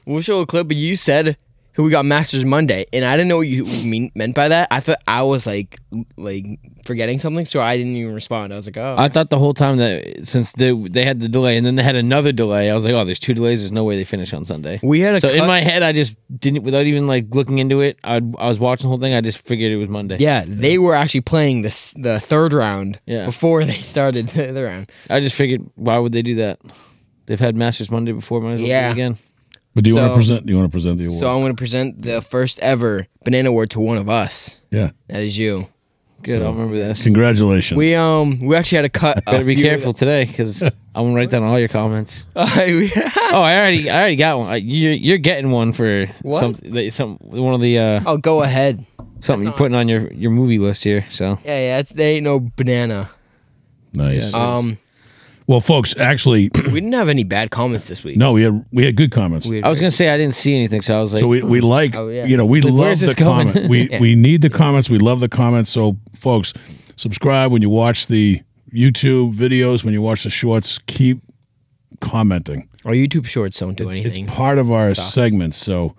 [SPEAKER 2] We'll show a clip, but you said who we got Masters Monday, and I didn't know what you mean, meant by that. I thought I was like like forgetting something, so I didn't even respond. I was like, oh,
[SPEAKER 1] I thought the whole time that since they they had the delay and then they had another delay, I was like, oh, there's two delays. There's no way they finish on Sunday.
[SPEAKER 2] we had a
[SPEAKER 1] So in my head, I just didn't, without even like looking into it. I I was watching the whole thing. I just figured it was Monday.
[SPEAKER 2] yeah, they were actually playing this the third round
[SPEAKER 1] Yeah.
[SPEAKER 2] before they started the, the round.
[SPEAKER 1] I just figured, why would they do that? They've had Masters Monday before. Might as well do
[SPEAKER 2] Yeah.
[SPEAKER 1] it again.
[SPEAKER 3] But do you want to present? Do you want to present the award?
[SPEAKER 2] So I'm going to present the first ever banana award to one of us.
[SPEAKER 3] yeah.
[SPEAKER 2] That is you.
[SPEAKER 1] Good. I'll remember this.
[SPEAKER 3] Congratulations.
[SPEAKER 2] We um we actually had a cut. a
[SPEAKER 1] Better be
[SPEAKER 2] few-
[SPEAKER 1] careful today because I'm gonna write down all your comments. Oh, I already, I already got one. You're, you're getting one for
[SPEAKER 2] What?
[SPEAKER 1] something, that- some, one of the uh,
[SPEAKER 2] oh, go ahead.
[SPEAKER 1] something you're putting on your your movie list here. So
[SPEAKER 2] Yeah, yeah. It's, they ain't no banana.
[SPEAKER 3] nice.
[SPEAKER 1] Yeah.
[SPEAKER 2] Um,
[SPEAKER 3] well, folks, actually,
[SPEAKER 2] we didn't have any bad comments this week.
[SPEAKER 3] no, we had we had good comments.
[SPEAKER 2] We had
[SPEAKER 1] I was gonna say I didn't see anything, so I was like,
[SPEAKER 3] so we, we like
[SPEAKER 2] Oh, yeah.
[SPEAKER 3] you know we
[SPEAKER 1] Like,
[SPEAKER 3] love
[SPEAKER 1] where's
[SPEAKER 3] the
[SPEAKER 1] this going?
[SPEAKER 3] comment. We
[SPEAKER 2] Yeah.
[SPEAKER 3] we need the comments. We love the comments. So folks, subscribe when you watch the YouTube videos. When you watch the shorts, keep commenting.
[SPEAKER 2] Our YouTube shorts don't do anything.
[SPEAKER 3] It's part of our
[SPEAKER 2] Sucks.
[SPEAKER 3] segments. So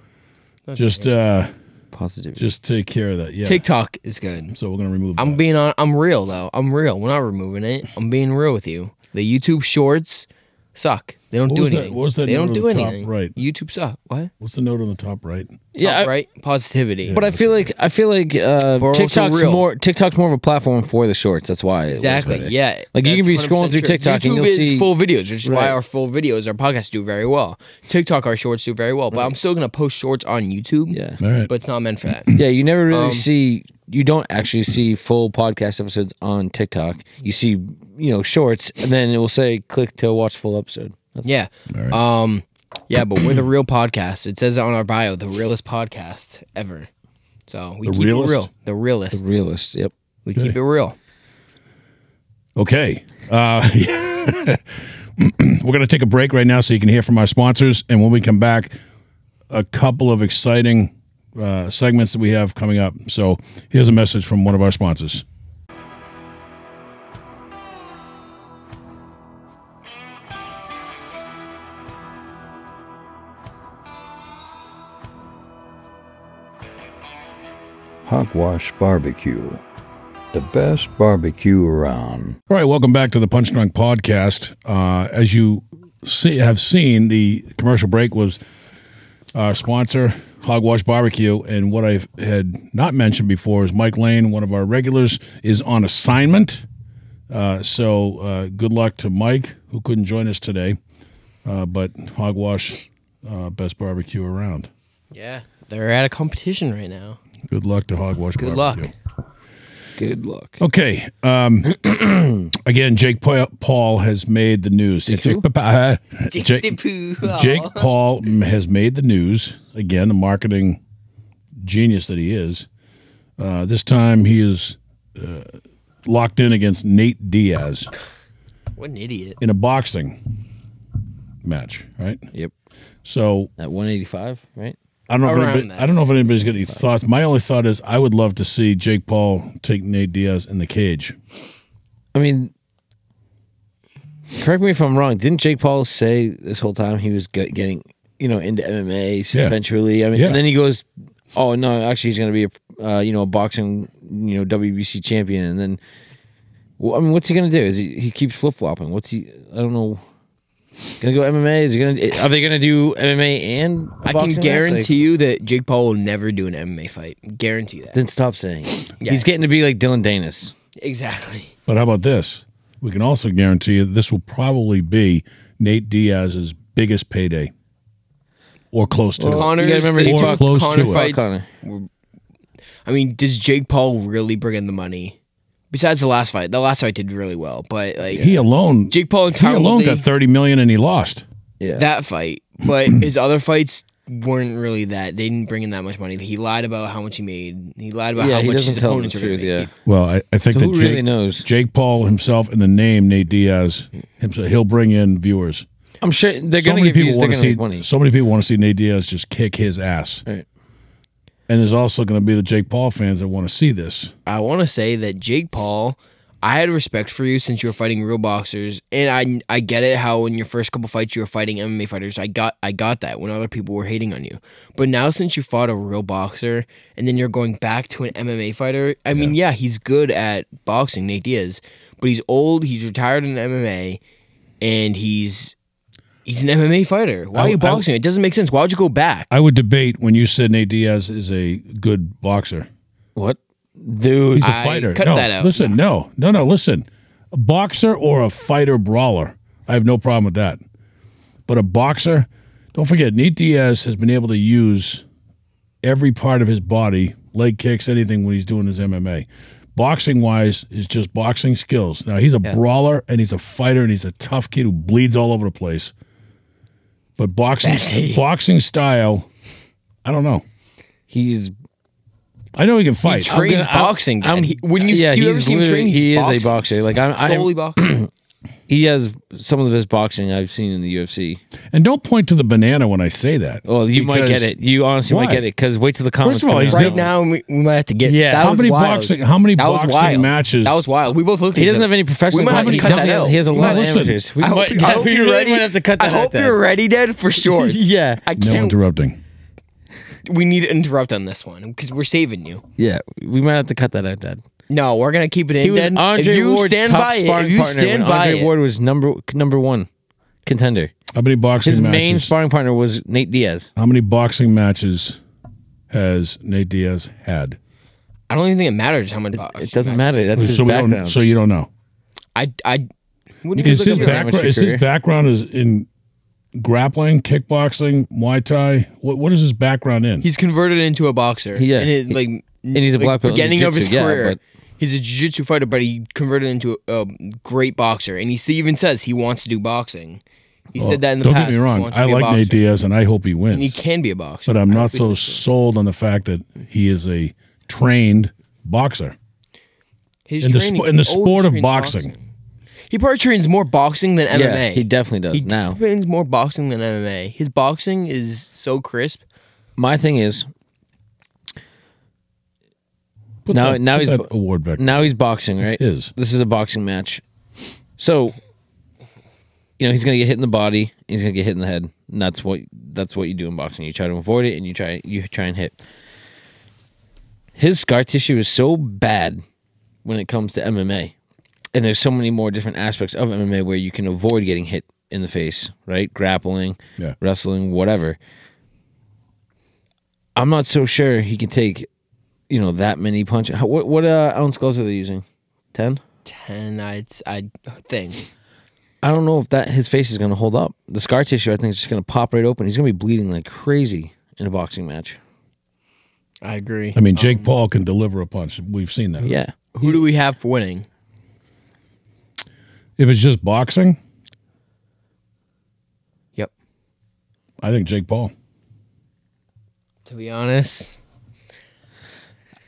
[SPEAKER 3] just uh
[SPEAKER 1] positive.
[SPEAKER 3] just take care of that. Yeah.
[SPEAKER 2] TikTok is good.
[SPEAKER 3] so we're gonna remove.
[SPEAKER 2] I'm
[SPEAKER 3] that.
[SPEAKER 2] being on. I'm real though. I'm real. We're not removing it. I'm being real with you. The YouTube shorts suck. They don't
[SPEAKER 3] What
[SPEAKER 2] do
[SPEAKER 3] was that-
[SPEAKER 2] anything.
[SPEAKER 3] what was that
[SPEAKER 2] they don't
[SPEAKER 3] note
[SPEAKER 2] do
[SPEAKER 3] on the top
[SPEAKER 2] anything.
[SPEAKER 3] right?
[SPEAKER 2] YouTube suck. What?
[SPEAKER 3] What's the note on the top right?
[SPEAKER 1] yeah,
[SPEAKER 2] Top
[SPEAKER 1] I-
[SPEAKER 2] right. Positivity.
[SPEAKER 1] but I feel like I feel like uh, TikTok's
[SPEAKER 2] real.
[SPEAKER 1] more TikTok's more of a platform for the shorts. That's why
[SPEAKER 2] Exactly.
[SPEAKER 1] better.
[SPEAKER 2] Yeah.
[SPEAKER 1] Like, you can be scrolling through
[SPEAKER 2] true.
[SPEAKER 1] TikTok and you'll
[SPEAKER 2] is
[SPEAKER 1] see-
[SPEAKER 2] full videos, which is why our full videos, our podcasts do very well. TikTok, our shorts do very well, but I'm still gonna post shorts on YouTube.
[SPEAKER 1] Yeah.
[SPEAKER 3] All right.
[SPEAKER 2] But it's not meant for that.
[SPEAKER 1] Yeah, you never really
[SPEAKER 2] Um,
[SPEAKER 1] see. You don't actually see full podcast episodes on TikTok. You see, you know, shorts, and then it will say click to watch full episode. That's,
[SPEAKER 2] Yeah.
[SPEAKER 3] right.
[SPEAKER 2] Um. Yeah, but we're the real podcast. It says it on our bio, the realest podcast ever. So we
[SPEAKER 3] The
[SPEAKER 2] keep
[SPEAKER 3] realest?
[SPEAKER 2] it real. The realest.
[SPEAKER 1] the realist. Yep.
[SPEAKER 2] We keep it real.
[SPEAKER 3] Okay. Uh, we're going to take a break right now so you can hear from our sponsors. And when we come back, a couple of exciting uh, segments that we have coming up. So here's a message from one of our sponsors.
[SPEAKER 4] Hogwash Barbecue. The best barbecue around.
[SPEAKER 3] All right, welcome back to the Punch Drunk Podcast. Uh, as you see, have seen, the commercial break was our sponsor, Hogwash Barbecue. And what I had not mentioned before is Mike Lane, one of our regulars, is on assignment. Uh, so uh, good luck to Mike, who couldn't join us today. Uh, but Hogwash, uh, best barbecue around.
[SPEAKER 2] Yeah, they're at a competition right now.
[SPEAKER 3] Good luck to Hogwash
[SPEAKER 2] Good
[SPEAKER 3] Barbecue.
[SPEAKER 2] luck.
[SPEAKER 1] Good luck.
[SPEAKER 3] Okay. Um, again, Jake Paul has made the news.
[SPEAKER 1] Jake
[SPEAKER 3] Jake,
[SPEAKER 1] who?
[SPEAKER 3] Pa- uh, Jake, Jake Paul has made the news. Again, the marketing genius that he is. Uh, this time he is uh, locked in against Nate Diaz
[SPEAKER 2] What an idiot.
[SPEAKER 3] in a boxing match, right?
[SPEAKER 1] Yep.
[SPEAKER 3] So
[SPEAKER 1] At 185, right?
[SPEAKER 3] I don't know. If anybody,
[SPEAKER 2] that.
[SPEAKER 3] I don't know if anybody's got any thoughts. My only thought is I would love to see Jake Paul take Nate Diaz in the cage.
[SPEAKER 1] I mean, correct me if I'm wrong. Didn't Jake Paul say this whole time he was get, getting, you know, into MMA so
[SPEAKER 3] Yeah.
[SPEAKER 1] eventually? I mean,
[SPEAKER 3] Yeah.
[SPEAKER 1] and then he goes, "Oh no, actually, he's going to be a, uh, you know, a boxing, you know, WBC champion." And then, well, I mean, what's he going to do? Is he he keeps flip flopping? What's he? I don't know. Gonna go MMA? Is he gonna? Are they gonna do MMA and? I
[SPEAKER 2] I can guarantee you that Jake Paul will never do an MMA fight. Guarantee that.
[SPEAKER 1] then stop saying.
[SPEAKER 2] Yeah.
[SPEAKER 1] He's getting to be like Dillon Danis.
[SPEAKER 2] Exactly.
[SPEAKER 3] But how about this? We can also guarantee you this will probably be Nate Diaz's biggest payday, or close to.
[SPEAKER 1] Well,
[SPEAKER 3] it.
[SPEAKER 2] Conor's
[SPEAKER 1] you gotta remember
[SPEAKER 2] the two
[SPEAKER 3] fought close
[SPEAKER 2] Conor
[SPEAKER 3] to it.
[SPEAKER 2] fights.
[SPEAKER 1] Conor.
[SPEAKER 2] I mean, does Jake Paul really bring in the money? Besides the last fight, the last fight did really well, but like
[SPEAKER 3] He alone,
[SPEAKER 2] Jake Paul and
[SPEAKER 3] he alone
[SPEAKER 2] Tyron
[SPEAKER 3] got thirty million, and he lost.
[SPEAKER 1] Yeah.
[SPEAKER 2] that fight, but his other fights weren't really that. They didn't bring in that much money. He lied about how much he made. He lied about
[SPEAKER 1] yeah,
[SPEAKER 2] how
[SPEAKER 1] he
[SPEAKER 2] much
[SPEAKER 1] doesn't
[SPEAKER 2] his
[SPEAKER 1] tell the
[SPEAKER 2] opponents were
[SPEAKER 1] truth.
[SPEAKER 2] going to
[SPEAKER 1] Yeah.
[SPEAKER 3] Well, I, I think
[SPEAKER 1] So
[SPEAKER 3] that
[SPEAKER 1] who
[SPEAKER 3] Jake,
[SPEAKER 1] really knows?
[SPEAKER 3] Jake Paul himself and the name Nate Diaz himself, he'll bring in viewers.
[SPEAKER 1] I'm sure they're
[SPEAKER 3] so
[SPEAKER 1] gonna
[SPEAKER 3] many
[SPEAKER 1] give you.
[SPEAKER 3] people
[SPEAKER 1] They're
[SPEAKER 3] want to
[SPEAKER 1] gonna
[SPEAKER 3] see.
[SPEAKER 1] make money.
[SPEAKER 3] So many people want to see Nate Diaz just kick his ass.
[SPEAKER 1] Right.
[SPEAKER 3] And there's also going to be the Jake Paul fans that want to see this.
[SPEAKER 2] I want to say that Jake Paul, I had respect for you since you were fighting real boxers, and I I get it how in your first couple fights you were fighting MMA fighters. I got I got that when other people were hating on you, but now since you fought a real boxer and then you're going back to an MMA fighter, I mean, yeah, he's good at boxing, Nate Diaz, but he's old, he's retired in MMA, and he's he's an MMA fighter. Why
[SPEAKER 3] I-
[SPEAKER 2] are you
[SPEAKER 3] I-
[SPEAKER 2] boxing? it doesn't make sense. Why would you go back?
[SPEAKER 3] I would debate when you said Nate Diaz is a good boxer.
[SPEAKER 1] What, dude?
[SPEAKER 3] He's a
[SPEAKER 2] I
[SPEAKER 3] fighter.
[SPEAKER 2] cut
[SPEAKER 3] no,
[SPEAKER 2] that out.
[SPEAKER 3] Listen, no, no, no. Listen, a boxer or a fighter brawler, I have no problem with that. But a boxer, don't forget, Nate Diaz has been able to use every part of his body, leg kicks, anything when he's doing his MMA. Boxing wise is just boxing skills. Now he's a brawler and he's a fighter and he's a tough kid who bleeds all over the place. But boxing, boxing style, I don't know.
[SPEAKER 1] He's
[SPEAKER 3] I know he can fight.
[SPEAKER 2] He trains
[SPEAKER 1] I'm gonna- I'm-
[SPEAKER 2] boxing.
[SPEAKER 1] I'm-
[SPEAKER 2] He- when you,
[SPEAKER 1] yeah,
[SPEAKER 2] you ever
[SPEAKER 1] he's
[SPEAKER 2] see him train, he's
[SPEAKER 1] he is
[SPEAKER 2] boxing.
[SPEAKER 1] a boxer. Like I'm, I'm
[SPEAKER 2] solely boxing.
[SPEAKER 1] he has some of the best boxing I've seen in the UFC.
[SPEAKER 3] And don't point to the banana when I say that.
[SPEAKER 1] Well, you might get it. You honestly
[SPEAKER 3] Why?
[SPEAKER 1] might get it because wait till the comments.
[SPEAKER 3] of all,
[SPEAKER 1] come
[SPEAKER 3] he's
[SPEAKER 1] out.
[SPEAKER 3] got-
[SPEAKER 2] right now we, we might have to get
[SPEAKER 1] Yeah.
[SPEAKER 2] that
[SPEAKER 3] How
[SPEAKER 2] was
[SPEAKER 3] many
[SPEAKER 2] wild.
[SPEAKER 3] boxing? How many
[SPEAKER 2] that was
[SPEAKER 3] boxing
[SPEAKER 2] wild.
[SPEAKER 3] matches?
[SPEAKER 2] that was wild we both looked at
[SPEAKER 1] he
[SPEAKER 2] each
[SPEAKER 1] doesn't
[SPEAKER 2] other.
[SPEAKER 1] have any professional.
[SPEAKER 2] we might have to
[SPEAKER 1] he
[SPEAKER 2] cut that
[SPEAKER 1] definitely has-
[SPEAKER 2] out
[SPEAKER 1] He has a
[SPEAKER 3] No,
[SPEAKER 1] lot of
[SPEAKER 3] listen.
[SPEAKER 1] amateurs. We
[SPEAKER 2] I hope,
[SPEAKER 1] might,
[SPEAKER 2] I hope
[SPEAKER 1] we
[SPEAKER 2] you're
[SPEAKER 1] really
[SPEAKER 2] ready
[SPEAKER 1] might have to cut
[SPEAKER 2] I
[SPEAKER 1] that
[SPEAKER 2] hope
[SPEAKER 1] out.
[SPEAKER 2] You're ready Dad for sure
[SPEAKER 1] Yeah,
[SPEAKER 2] I
[SPEAKER 3] no
[SPEAKER 2] can't
[SPEAKER 3] interrupting.
[SPEAKER 2] we need to interrupt on this one because we're saving you
[SPEAKER 1] yeah. We might have to cut that out, Dad.
[SPEAKER 2] No we're gonna keep it in
[SPEAKER 1] He was
[SPEAKER 2] Dad.
[SPEAKER 1] Andre
[SPEAKER 2] if you
[SPEAKER 1] Ward's
[SPEAKER 2] stand
[SPEAKER 1] top
[SPEAKER 2] by
[SPEAKER 1] sparring
[SPEAKER 2] if you
[SPEAKER 1] partner.
[SPEAKER 2] stand by
[SPEAKER 1] Andre
[SPEAKER 2] it
[SPEAKER 1] Ward was number number one contender.
[SPEAKER 3] How many boxing
[SPEAKER 1] His
[SPEAKER 3] matches?
[SPEAKER 1] main sparring partner was Nate Diaz.
[SPEAKER 3] how many boxing matches has Nate Diaz had?
[SPEAKER 2] I don't even think it matters how many
[SPEAKER 1] It doesn't matter. That's his
[SPEAKER 3] so we don't.
[SPEAKER 1] background.
[SPEAKER 3] So you don't know.
[SPEAKER 2] I I what you
[SPEAKER 3] Is his
[SPEAKER 2] at your-
[SPEAKER 1] amateur
[SPEAKER 3] background? Is his background is in grappling, kickboxing, Muay Thai? What What is his background in?
[SPEAKER 2] he's converted into a boxer
[SPEAKER 1] Yeah.
[SPEAKER 2] and it, like
[SPEAKER 1] And he's a black belt in
[SPEAKER 2] beginning of his
[SPEAKER 1] yeah,
[SPEAKER 2] career
[SPEAKER 1] but-
[SPEAKER 2] he's a jiu-jitsu fighter but he converted into a, a great boxer and he even says he wants to do boxing he said that in the past.
[SPEAKER 3] don't get me wrong. I like Nate. Diaz, and I hope he wins.
[SPEAKER 2] and he can be a boxer
[SPEAKER 3] but I'm not so sold on the fact that he is a trained boxer.
[SPEAKER 2] His
[SPEAKER 3] In the
[SPEAKER 2] training-
[SPEAKER 3] spo- in the sport of
[SPEAKER 2] trains
[SPEAKER 3] boxing.
[SPEAKER 2] He probably trains more boxing than MMA.
[SPEAKER 1] Yeah, he definitely does
[SPEAKER 2] He
[SPEAKER 1] now.
[SPEAKER 2] He trains more boxing than MMA. His boxing is so crisp.
[SPEAKER 1] My thing is
[SPEAKER 3] Put
[SPEAKER 1] Now-
[SPEAKER 3] that,
[SPEAKER 1] now he's
[SPEAKER 3] award back.
[SPEAKER 1] now he's boxing, right?
[SPEAKER 3] This is
[SPEAKER 1] This is a boxing match. So, you know, he's gonna get hit in the body. He's gonna get hit in the head. And that's what that's what you do in boxing. You try to avoid it, and you try you try and hit. His scar tissue is so bad when it comes to MMA, and there's so many more different aspects of MMA where you can avoid getting hit in the face, right? Grappling,
[SPEAKER 3] Yeah.
[SPEAKER 1] wrestling, whatever. I'm not so sure he can take, you know, that many punches. How- What what uh, ounce gloves are they using? Ten.
[SPEAKER 2] Ten, I I think.
[SPEAKER 1] I don't know if that his face is going to hold up. The scar tissue, I think, is just going to pop right open. He's going to be bleeding like crazy in a boxing match.
[SPEAKER 2] I agree.
[SPEAKER 3] I mean, Jake Paul can deliver a punch. We've seen that.
[SPEAKER 1] Yeah,
[SPEAKER 2] Who do we have for winning?
[SPEAKER 3] If it's just boxing,
[SPEAKER 2] Yep.
[SPEAKER 3] I think Jake Paul.
[SPEAKER 2] To be honest,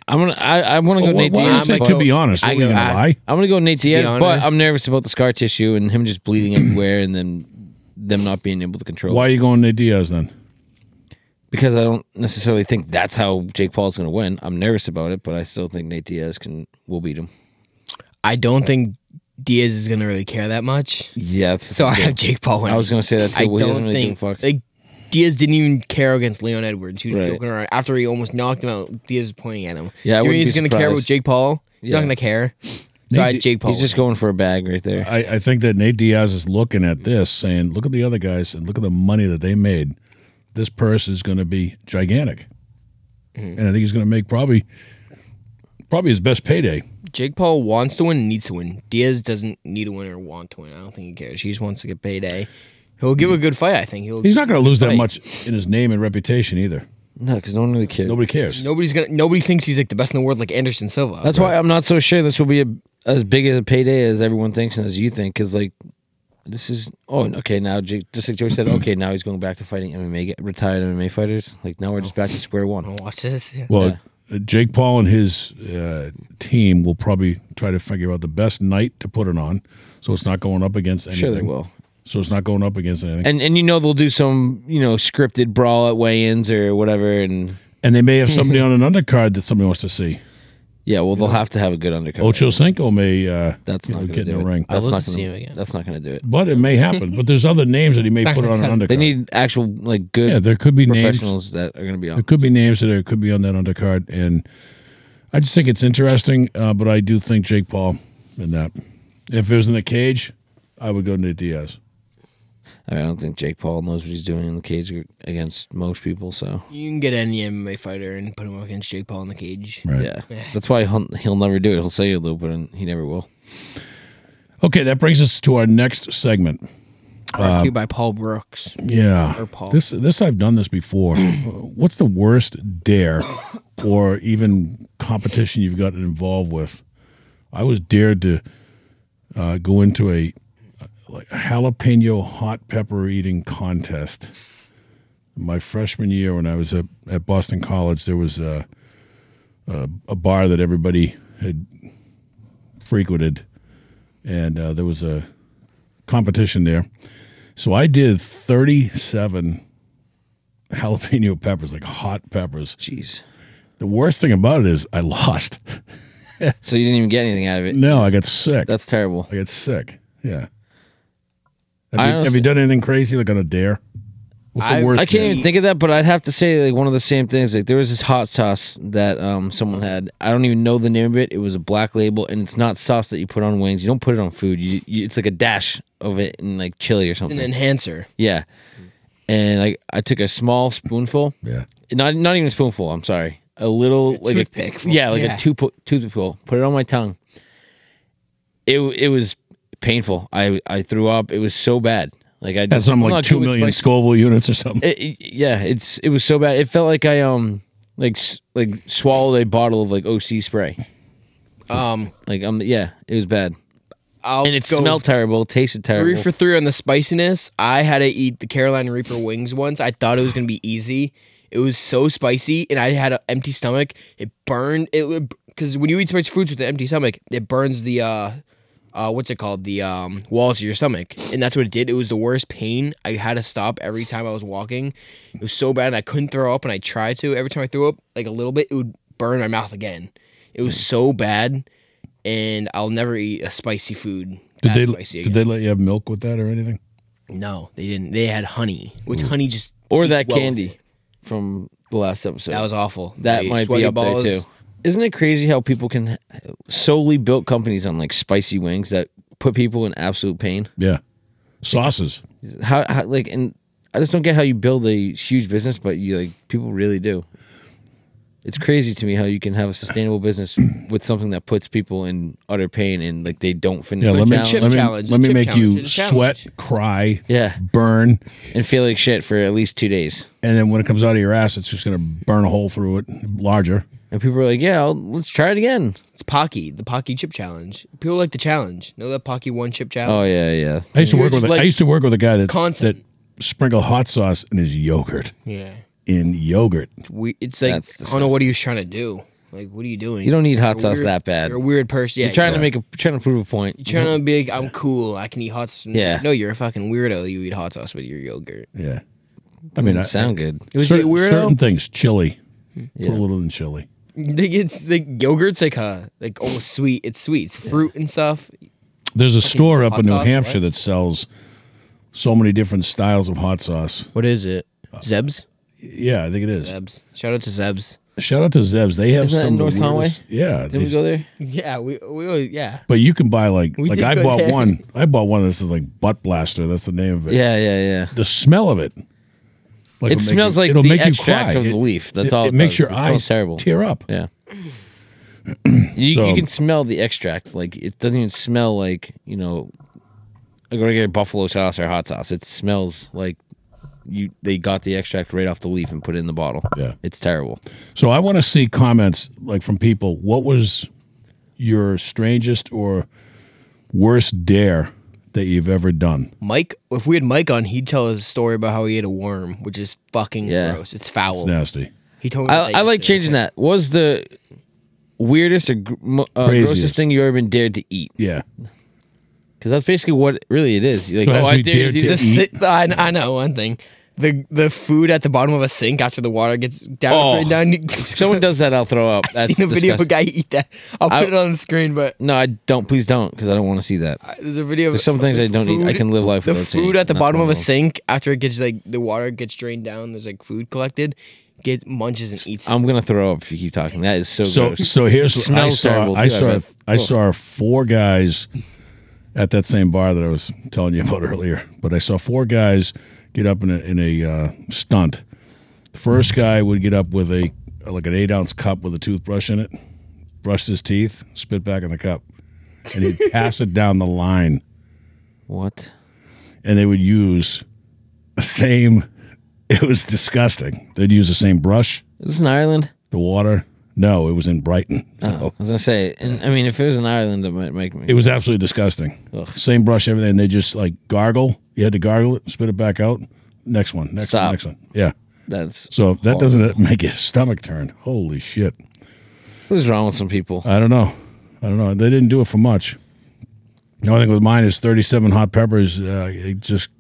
[SPEAKER 1] I'm gonna. I, I want to go
[SPEAKER 3] Well,
[SPEAKER 1] Nate
[SPEAKER 3] why do you
[SPEAKER 1] Diaz.
[SPEAKER 3] say
[SPEAKER 1] but-
[SPEAKER 3] to be honest?
[SPEAKER 2] I
[SPEAKER 3] Are we
[SPEAKER 2] go-
[SPEAKER 3] gonna
[SPEAKER 2] I-
[SPEAKER 3] lie?
[SPEAKER 1] I'm gonna go Nate Diaz, but I'm nervous about the scar tissue and him just bleeding everywhere, and then them not being able to control.
[SPEAKER 3] Why
[SPEAKER 1] it.
[SPEAKER 3] are you going Nate Diaz then?
[SPEAKER 1] Because I don't necessarily think that's how Jake Paul's going to win. I'm nervous about it, but I still think Nate Diaz can will beat him.
[SPEAKER 2] I don't think Diaz is gonna really care that much.
[SPEAKER 1] Yeah, that's the
[SPEAKER 2] So I
[SPEAKER 1] thing.
[SPEAKER 2] have Jake Paul winning.
[SPEAKER 1] I was going to say that too.
[SPEAKER 2] I
[SPEAKER 1] well,
[SPEAKER 2] don't
[SPEAKER 1] doesn't really
[SPEAKER 2] think
[SPEAKER 1] give a fuck.
[SPEAKER 2] like Diaz didn't even care against Leon Edwards. He was
[SPEAKER 1] Right.
[SPEAKER 2] joking around after he almost knocked him out. Diaz was pointing at him.
[SPEAKER 1] Yeah, I
[SPEAKER 2] you mean he's gonna care about
[SPEAKER 1] surprised.
[SPEAKER 2] Jake Paul? He's
[SPEAKER 1] Yeah.
[SPEAKER 2] not gonna care. So I had Jake Paul.
[SPEAKER 1] He's just going for a bag right there.
[SPEAKER 3] I, I think that Nate Diaz is looking at this, saying, "Look at the other guys and look at the money that they made. This purse is going to be gigantic,
[SPEAKER 2] Mm-hmm.
[SPEAKER 3] and I think he's going to make probably probably his best payday."
[SPEAKER 2] Jake Paul wants to win and needs to win. Diaz doesn't need to win or want to win. I don't think he cares. He just wants to get payday. He'll give a good fight. I think he'll.
[SPEAKER 3] He's not going to lose that
[SPEAKER 2] Right.
[SPEAKER 3] much in his name and reputation either.
[SPEAKER 1] No, because no one really cares.
[SPEAKER 3] Nobody cares.
[SPEAKER 2] Nobody's gonna. Nobody thinks he's like the best in the world, like Anderson Silva.
[SPEAKER 1] That's why I'm not so sure this will be a, as big a payday as everyone thinks and as you think. Because like, this is oh okay now just like Joe said okay now he's going back to fighting MMA get, retired MMA fighters. Like now we're just back to square one.
[SPEAKER 2] I'll watch this. Yeah.
[SPEAKER 3] Well, uh, Jake Paul and his uh, team will probably try to figure out the best night to put it on, so it's not going up against anything.
[SPEAKER 1] Sure they will.
[SPEAKER 3] So it's not going up against anything.
[SPEAKER 1] And and you know they'll do some you know scripted brawl at weigh-ins or whatever. And
[SPEAKER 3] And they may have somebody on an undercard that somebody wants to see.
[SPEAKER 1] yeah, well they'll have to have a good undercard.
[SPEAKER 3] Ocho Cinco may uh,
[SPEAKER 1] That's not
[SPEAKER 3] know,
[SPEAKER 1] going
[SPEAKER 3] get
[SPEAKER 1] to
[SPEAKER 3] in
[SPEAKER 1] do
[SPEAKER 3] the
[SPEAKER 1] it.
[SPEAKER 3] ring,
[SPEAKER 1] That's
[SPEAKER 2] I'd
[SPEAKER 1] not
[SPEAKER 2] love to see
[SPEAKER 1] going
[SPEAKER 2] him again.
[SPEAKER 1] That's not going to do it.
[SPEAKER 3] but it may happen. but there's other names that he may put on an undercard.
[SPEAKER 1] They need actual like good
[SPEAKER 3] yeah, there could be names.
[SPEAKER 1] professionals that are going to be on.
[SPEAKER 3] There could be names that are, could be on that undercard, and I just think it's interesting. Uh, but I do think Jake Paul in that. If it was in the cage, I would go Nate Diaz.
[SPEAKER 1] I, mean, I don't think Jake Paul knows what he's doing in the cage against most people. So
[SPEAKER 2] You can get any MMA fighter and put him up against Jake Paul in the cage.
[SPEAKER 3] Right.
[SPEAKER 1] yeah, that's why he'll, he'll never do it. He'll say he'll do it, but he never will.
[SPEAKER 3] Okay, that brings us to our next segment.
[SPEAKER 2] Brought to you by Paul Brooks.
[SPEAKER 3] Yeah,
[SPEAKER 2] Or Paul.
[SPEAKER 3] this this I've done this before. What's the worst dare or even competition you've gotten involved with? I was dared to uh, go into a like a jalapeno hot pepper eating contest. My freshman year, when I was at, at Boston College, there was a, a a bar that everybody had frequented, and uh, there was a competition there. So I did 37 jalapeno peppers, like hot peppers.
[SPEAKER 1] Jeez.
[SPEAKER 3] The worst thing about it is I lost.
[SPEAKER 1] So you didn't even get anything out of it.
[SPEAKER 3] No, I got sick.
[SPEAKER 1] That's terrible.
[SPEAKER 3] I got sick. Yeah. Have,
[SPEAKER 1] I
[SPEAKER 3] you, have you done anything crazy like on a dare?
[SPEAKER 2] I-
[SPEAKER 1] I can't
[SPEAKER 3] dare?
[SPEAKER 1] even think of that, but I'd have to say like one of the same things. Like there was this hot sauce that um someone had. I don't even know the name of it. It was a black label, and it's not sauce that you put on wings. You don't put it on food. You, you it's like a dash of it in like chili or
[SPEAKER 2] It's an
[SPEAKER 1] something.
[SPEAKER 2] enhancer.
[SPEAKER 1] yeah. And I I took a small spoonful.
[SPEAKER 3] Yeah.
[SPEAKER 1] Not not even a spoonful. I'm sorry. A little like
[SPEAKER 2] toothpick
[SPEAKER 1] a
[SPEAKER 2] full.
[SPEAKER 1] yeah, like
[SPEAKER 2] Yeah.
[SPEAKER 1] a two toothpick. Put it on my tongue. It it was painful. I I threw up. It was so bad. Like I
[SPEAKER 3] That's
[SPEAKER 1] just,
[SPEAKER 3] something
[SPEAKER 1] I'm
[SPEAKER 3] like
[SPEAKER 1] not
[SPEAKER 3] two
[SPEAKER 1] good with
[SPEAKER 3] million
[SPEAKER 1] spicy-
[SPEAKER 3] Scoville units or something.
[SPEAKER 1] it, it- yeah, it's it was so bad. It felt like I um like like swallowed a bottle of like OC spray.
[SPEAKER 2] Um,
[SPEAKER 1] Like um yeah, it was bad.
[SPEAKER 2] I'll
[SPEAKER 1] And it smelled terrible, tasted terrible.
[SPEAKER 2] three for three on the spiciness. I had to eat the Carolina Reaper wings once. I thought it was gonna be easy. It was so spicy, and I had an empty stomach. It burned. It because when you eat spicy foods with an empty stomach, it burns the uh, uh, what's it called? The um walls of your stomach, and that's what it did. It was the worst pain. I had to stop every time I was walking. It was so bad, and I couldn't throw up, and I tried to. Every time I threw up, like a little bit, it would burn my mouth again. It was so bad, and I'll never eat a spicy food.
[SPEAKER 3] Did they
[SPEAKER 2] spicy
[SPEAKER 3] did they let you have milk with that or anything?
[SPEAKER 2] No, they didn't. They had honey, which honey just
[SPEAKER 1] Or that
[SPEAKER 2] well
[SPEAKER 1] candy from the last episode.
[SPEAKER 2] That was awful.
[SPEAKER 1] that
[SPEAKER 2] The
[SPEAKER 1] might be up
[SPEAKER 2] balls.
[SPEAKER 1] there too. Isn't it crazy how people can solely build companies on like spicy wings that put people in absolute pain?
[SPEAKER 3] Yeah, sauces.
[SPEAKER 1] How, how like and I just don't get how you build a huge business, but you like people really do. It's crazy to me how you can have a sustainable business with something that puts people in utter pain and like they don't finish.
[SPEAKER 3] Yeah,
[SPEAKER 1] the
[SPEAKER 3] let me
[SPEAKER 1] challenge
[SPEAKER 2] chip
[SPEAKER 3] let me
[SPEAKER 2] challenge.
[SPEAKER 3] let me make
[SPEAKER 2] challenge
[SPEAKER 3] you sweat, cry,
[SPEAKER 1] yeah,
[SPEAKER 3] burn,
[SPEAKER 1] and feel like shit for at least two days.
[SPEAKER 3] and then when it comes out of your ass, it's just gonna burn a hole through it, larger.
[SPEAKER 1] And people are like, "Yeah, I'll, let's try it again."
[SPEAKER 2] It's Paqui, the Paqui chip challenge. People like the challenge. Know that Paqui one chip challenge?
[SPEAKER 1] Oh yeah, yeah.
[SPEAKER 3] I used to
[SPEAKER 2] You're
[SPEAKER 3] work with
[SPEAKER 2] just
[SPEAKER 3] a, I used to work with a guy that
[SPEAKER 2] content.
[SPEAKER 3] that sprinkled hot sauce in his yogurt.
[SPEAKER 2] yeah.
[SPEAKER 3] In yogurt,
[SPEAKER 2] We, it's like
[SPEAKER 1] That's
[SPEAKER 2] I don't know what he was trying to do. Like, what are you doing?
[SPEAKER 1] You don't need hot
[SPEAKER 2] You're
[SPEAKER 1] sauce
[SPEAKER 2] weird-
[SPEAKER 1] that bad.
[SPEAKER 2] You're a weird person. Yeah,
[SPEAKER 1] You're trying
[SPEAKER 2] yeah.
[SPEAKER 1] to make a trying to prove a point.
[SPEAKER 2] You're trying mm-hmm. to be like, I'm cool. I can eat hot sauce.
[SPEAKER 1] Yeah.
[SPEAKER 2] No, you're a fucking weirdo. You eat hot sauce with your yogurt.
[SPEAKER 3] yeah. I mean, I,
[SPEAKER 1] Doesn't sound good.
[SPEAKER 2] It was he
[SPEAKER 3] certain,
[SPEAKER 2] weirdo?
[SPEAKER 3] certain things, chili,
[SPEAKER 1] Yeah.
[SPEAKER 3] put a little in chili.
[SPEAKER 2] Like it's like yogurt's like uh like almost sweet. It's sweet. It's fruit and stuff.
[SPEAKER 3] There's a store up
[SPEAKER 2] hot
[SPEAKER 3] in New
[SPEAKER 2] sauce,
[SPEAKER 3] Hampshire
[SPEAKER 2] what?
[SPEAKER 3] that sells so many different styles of hot sauce.
[SPEAKER 2] What is it? Uh, Zeb's.
[SPEAKER 3] Yeah, I think it is.
[SPEAKER 2] Zeb's. Shout out to Zeb's.
[SPEAKER 3] Shout out to Zeb's. They have
[SPEAKER 1] Isn't that in North Conway?
[SPEAKER 3] Yeah,
[SPEAKER 1] Did we go there?
[SPEAKER 2] Yeah, we we always, yeah.
[SPEAKER 3] But you can buy like
[SPEAKER 2] We
[SPEAKER 3] like
[SPEAKER 2] did
[SPEAKER 3] I
[SPEAKER 2] go
[SPEAKER 3] bought
[SPEAKER 2] there.
[SPEAKER 3] one. I bought one that's like butt blaster. That's the name of it.
[SPEAKER 1] Yeah, yeah, yeah.
[SPEAKER 3] The smell of it. Like,
[SPEAKER 1] It
[SPEAKER 3] will make
[SPEAKER 1] smells
[SPEAKER 3] you-
[SPEAKER 1] like
[SPEAKER 3] it'll
[SPEAKER 1] the
[SPEAKER 3] make you
[SPEAKER 1] extract
[SPEAKER 3] cry.
[SPEAKER 1] of the leaf. That's
[SPEAKER 3] it,
[SPEAKER 1] all.
[SPEAKER 3] It,
[SPEAKER 1] It,
[SPEAKER 3] makes
[SPEAKER 1] does.
[SPEAKER 3] your
[SPEAKER 1] it
[SPEAKER 3] eyes
[SPEAKER 1] smells terrible.
[SPEAKER 3] tear up.
[SPEAKER 1] Yeah. You,
[SPEAKER 3] So-
[SPEAKER 1] you can smell the extract. Like it doesn't even smell like you know. To get buffalo sauce or hot sauce. It smells like you. They got the extract right off the leaf and put it in the bottle.
[SPEAKER 3] Yeah.
[SPEAKER 1] it's terrible.
[SPEAKER 3] So I want to see comments like from people. What was your strangest or worst dare that you've ever done?
[SPEAKER 2] Mike, if we had Mike on, he'd tell us a story about how he ate a worm, which is fucking
[SPEAKER 1] Yeah.
[SPEAKER 2] gross. It's foul.
[SPEAKER 3] It's nasty.
[SPEAKER 2] He told me.
[SPEAKER 1] I, I like changing that. What Was the weirdest or uh, grossest thing you ever been dared to eat?
[SPEAKER 3] Yeah.
[SPEAKER 1] Because that's basically what really it is. You're like,
[SPEAKER 3] So
[SPEAKER 1] oh, I
[SPEAKER 3] he
[SPEAKER 1] dare you
[SPEAKER 3] dared
[SPEAKER 1] to
[SPEAKER 3] to
[SPEAKER 1] this.
[SPEAKER 3] eat?
[SPEAKER 2] Sit, I, I know one thing. The the food at the bottom of a sink after the water gets down,
[SPEAKER 1] Oh.
[SPEAKER 2] down.
[SPEAKER 1] If someone does that, I'll throw up.
[SPEAKER 2] I've
[SPEAKER 1] That's
[SPEAKER 2] seen a video of a
[SPEAKER 1] disgusting.
[SPEAKER 2] guy eat that. I'll put
[SPEAKER 1] I-
[SPEAKER 2] it on the screen, but
[SPEAKER 1] No, I don't. Please don't, because I don't want to see that.
[SPEAKER 2] I- there's a video. of
[SPEAKER 1] There's some things I don't eat. I can live life
[SPEAKER 2] The
[SPEAKER 1] without seeing.
[SPEAKER 2] food at the bottom of a sink after it gets like the water gets drained down. There's like food collected. Get munches and eats.
[SPEAKER 1] I'm gonna throw up if you keep talking. That is so,
[SPEAKER 3] So
[SPEAKER 1] gross.
[SPEAKER 3] so here's what I saw. I
[SPEAKER 1] too, I
[SPEAKER 3] saw
[SPEAKER 1] bet.
[SPEAKER 3] I saw four guys at that same bar that I was telling you about earlier. But I saw four guys get up in a in a uh, stunt. The first guy would get up with a like an eight ounce cup with a toothbrush in it, brushed his teeth, spit back in the cup, and he'd pass it down the line.
[SPEAKER 1] What?
[SPEAKER 3] And they would use the same. It was disgusting. They'd use the same brush,
[SPEAKER 1] Is this in Ireland?
[SPEAKER 3] the water. No, it was in Brighton.
[SPEAKER 1] Oh, I was gonna say. And I mean, if it was in Ireland, it might make me.
[SPEAKER 3] It was absolutely disgusting.
[SPEAKER 1] Ugh.
[SPEAKER 3] Same brush, everything. And they just like gargle. You had to gargle it, spit it back out. Next one. Next
[SPEAKER 1] Stop.
[SPEAKER 3] one. Next one. Yeah.
[SPEAKER 1] That's
[SPEAKER 3] So if that
[SPEAKER 1] Horrible.
[SPEAKER 3] doesn't make your stomach turn. Holy shit.
[SPEAKER 1] what is wrong with some people.
[SPEAKER 3] I don't know. I don't know. They didn't do it for much. The only thing with mine is 37 hot peppers. Uh, it just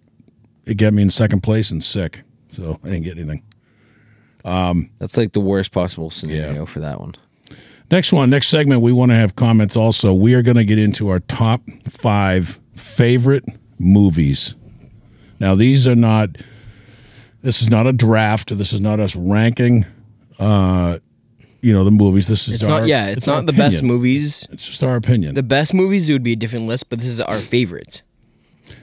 [SPEAKER 3] it got me in second place and sick. So I didn't get anything.
[SPEAKER 1] That's like the worst possible scenario
[SPEAKER 3] Yeah.
[SPEAKER 1] for that one.
[SPEAKER 3] Next one, next segment, we want to have comments also. We are going to get into our top five favorite movies. Now, these are not, this is not a draft. This is not us ranking, uh, you know, the movies. This is
[SPEAKER 2] It's
[SPEAKER 3] our,
[SPEAKER 2] not. Yeah, it's,
[SPEAKER 3] our
[SPEAKER 2] not the best movies.
[SPEAKER 3] It's just our opinion.
[SPEAKER 2] The best movies it would be a different list, but this is our favorite.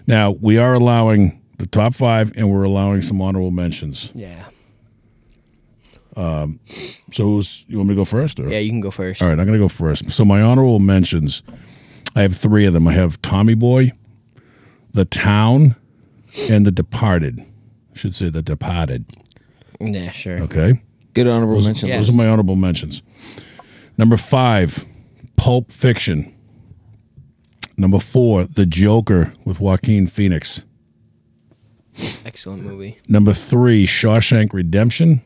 [SPEAKER 3] now, we are allowing the top five and we're allowing some honorable mentions.
[SPEAKER 2] Yeah.
[SPEAKER 3] Um, So, who's, you want me to go first? Or?
[SPEAKER 2] Yeah, you can go first.
[SPEAKER 3] All right, I'm going to go first. So my honorable mentions, I have three of them. I have Tommy Boy, The Town, and The Departed. I should say The Departed.
[SPEAKER 2] Yeah, sure.
[SPEAKER 3] Okay,
[SPEAKER 1] Good honorable mention.
[SPEAKER 2] yeah.
[SPEAKER 3] those are my honorable mentions. Number five, Pulp Fiction. Number four, The Joker with Joaquin Phoenix.
[SPEAKER 2] Excellent movie.
[SPEAKER 3] Number three, Shawshank Redemption.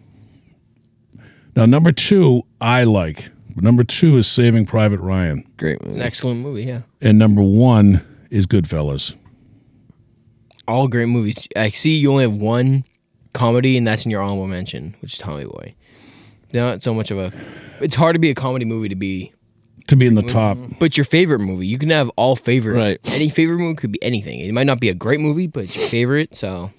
[SPEAKER 3] Now, number two, I like, But number two is Saving Private Ryan,
[SPEAKER 1] Great movie.
[SPEAKER 2] An excellent movie, yeah.
[SPEAKER 3] and number one is Goodfellas.
[SPEAKER 2] All great movies. I see you only have one comedy, and that's in your honorable mention, which is Tommy Boy. Not so much of a. It's hard to be a comedy movie to be,
[SPEAKER 3] To be in the mm-hmm. top,
[SPEAKER 2] but your favorite movie. You can have all favorite.
[SPEAKER 1] Right.
[SPEAKER 2] Any favorite movie could be anything. It might not be a great movie, but it's your favorite. So,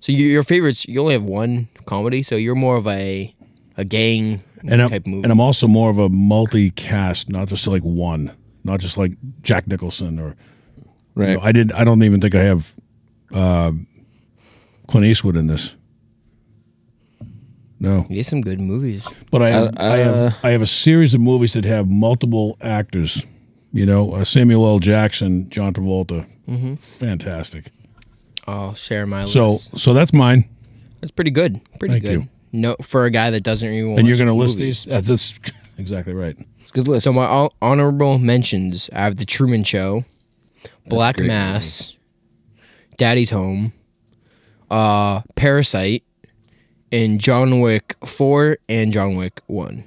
[SPEAKER 2] so your, your favorites. You only have one comedy, so you're more of a a gang
[SPEAKER 3] and I'm,
[SPEAKER 2] type movie.
[SPEAKER 3] and I'm also more of a multi-cast, not just like one, not just like Jack Nicholson or.
[SPEAKER 1] Right.
[SPEAKER 3] you know, I didn't. I don't even think I have uh, Clint Eastwood in this. No,
[SPEAKER 2] he get some good movies.
[SPEAKER 3] but I have,
[SPEAKER 1] Uh,
[SPEAKER 3] I have
[SPEAKER 1] uh,
[SPEAKER 3] I have a series of movies that have multiple actors. You know, uh, Samuel L. Jackson, John Travolta,
[SPEAKER 2] Mm-hmm.
[SPEAKER 3] fantastic.
[SPEAKER 2] I'll share my
[SPEAKER 3] So
[SPEAKER 2] list.
[SPEAKER 3] so that's mine.
[SPEAKER 2] That's pretty good. Pretty
[SPEAKER 3] Thank
[SPEAKER 2] good.
[SPEAKER 3] you.
[SPEAKER 2] No, for a guy that doesn't even.
[SPEAKER 3] And you're going to list these? Uh, this exactly right.
[SPEAKER 1] It's a good list.
[SPEAKER 2] So my hon- mentions: I have The Truman Show, Black
[SPEAKER 1] great
[SPEAKER 2] Mass, Daddy's Home, uh, Parasite, and John Wick Four and John Wick One.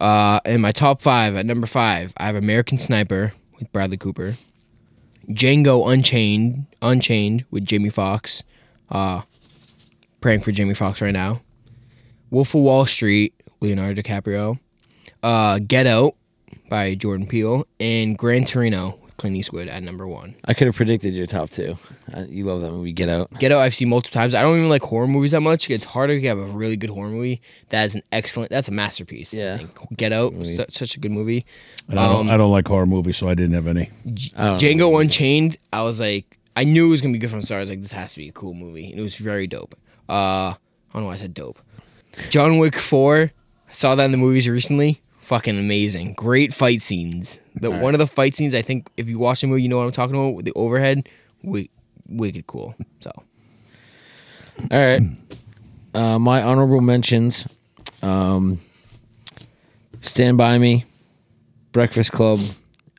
[SPEAKER 2] Uh, in my top five, at number five, I have American Sniper with Bradley Cooper, Django Unchained, Unchained with Jamie Foxx. Uh, praying for Jamie Foxx right now. Wolf of Wall Street, Leonardo DiCaprio uh, Get Out by Jordan Peele, and Gran Torino Clint Eastwood at number one.
[SPEAKER 1] I could have predicted your top two. Uh, you love that movie, Get Out.
[SPEAKER 2] Get Out I've seen multiple times. I don't even like horror movies that much. It's harder to have a really good horror movie. That is an excellent. That's a masterpiece. I
[SPEAKER 1] Yeah.
[SPEAKER 2] think. Get Out, su- such a good movie.
[SPEAKER 3] And I, don't,
[SPEAKER 2] Um,
[SPEAKER 3] I don't like horror movies, so I didn't have any.
[SPEAKER 1] I don't know.
[SPEAKER 2] Django Unchained. I was like, I knew it was gonna be good from the start. I was like, this has to be a cool movie, and it was very dope. Uh, I don't know why I said dope. John Wick Four. I saw that in the movies recently. Fucking amazing. Great fight scenes. The one of the fight scenes, I think, if you watch the movie, you know what I'm talking about. With the overhead, wi- wicked cool. So
[SPEAKER 1] All right. Uh, my honorable mentions: um, Stand by Me, Breakfast Club,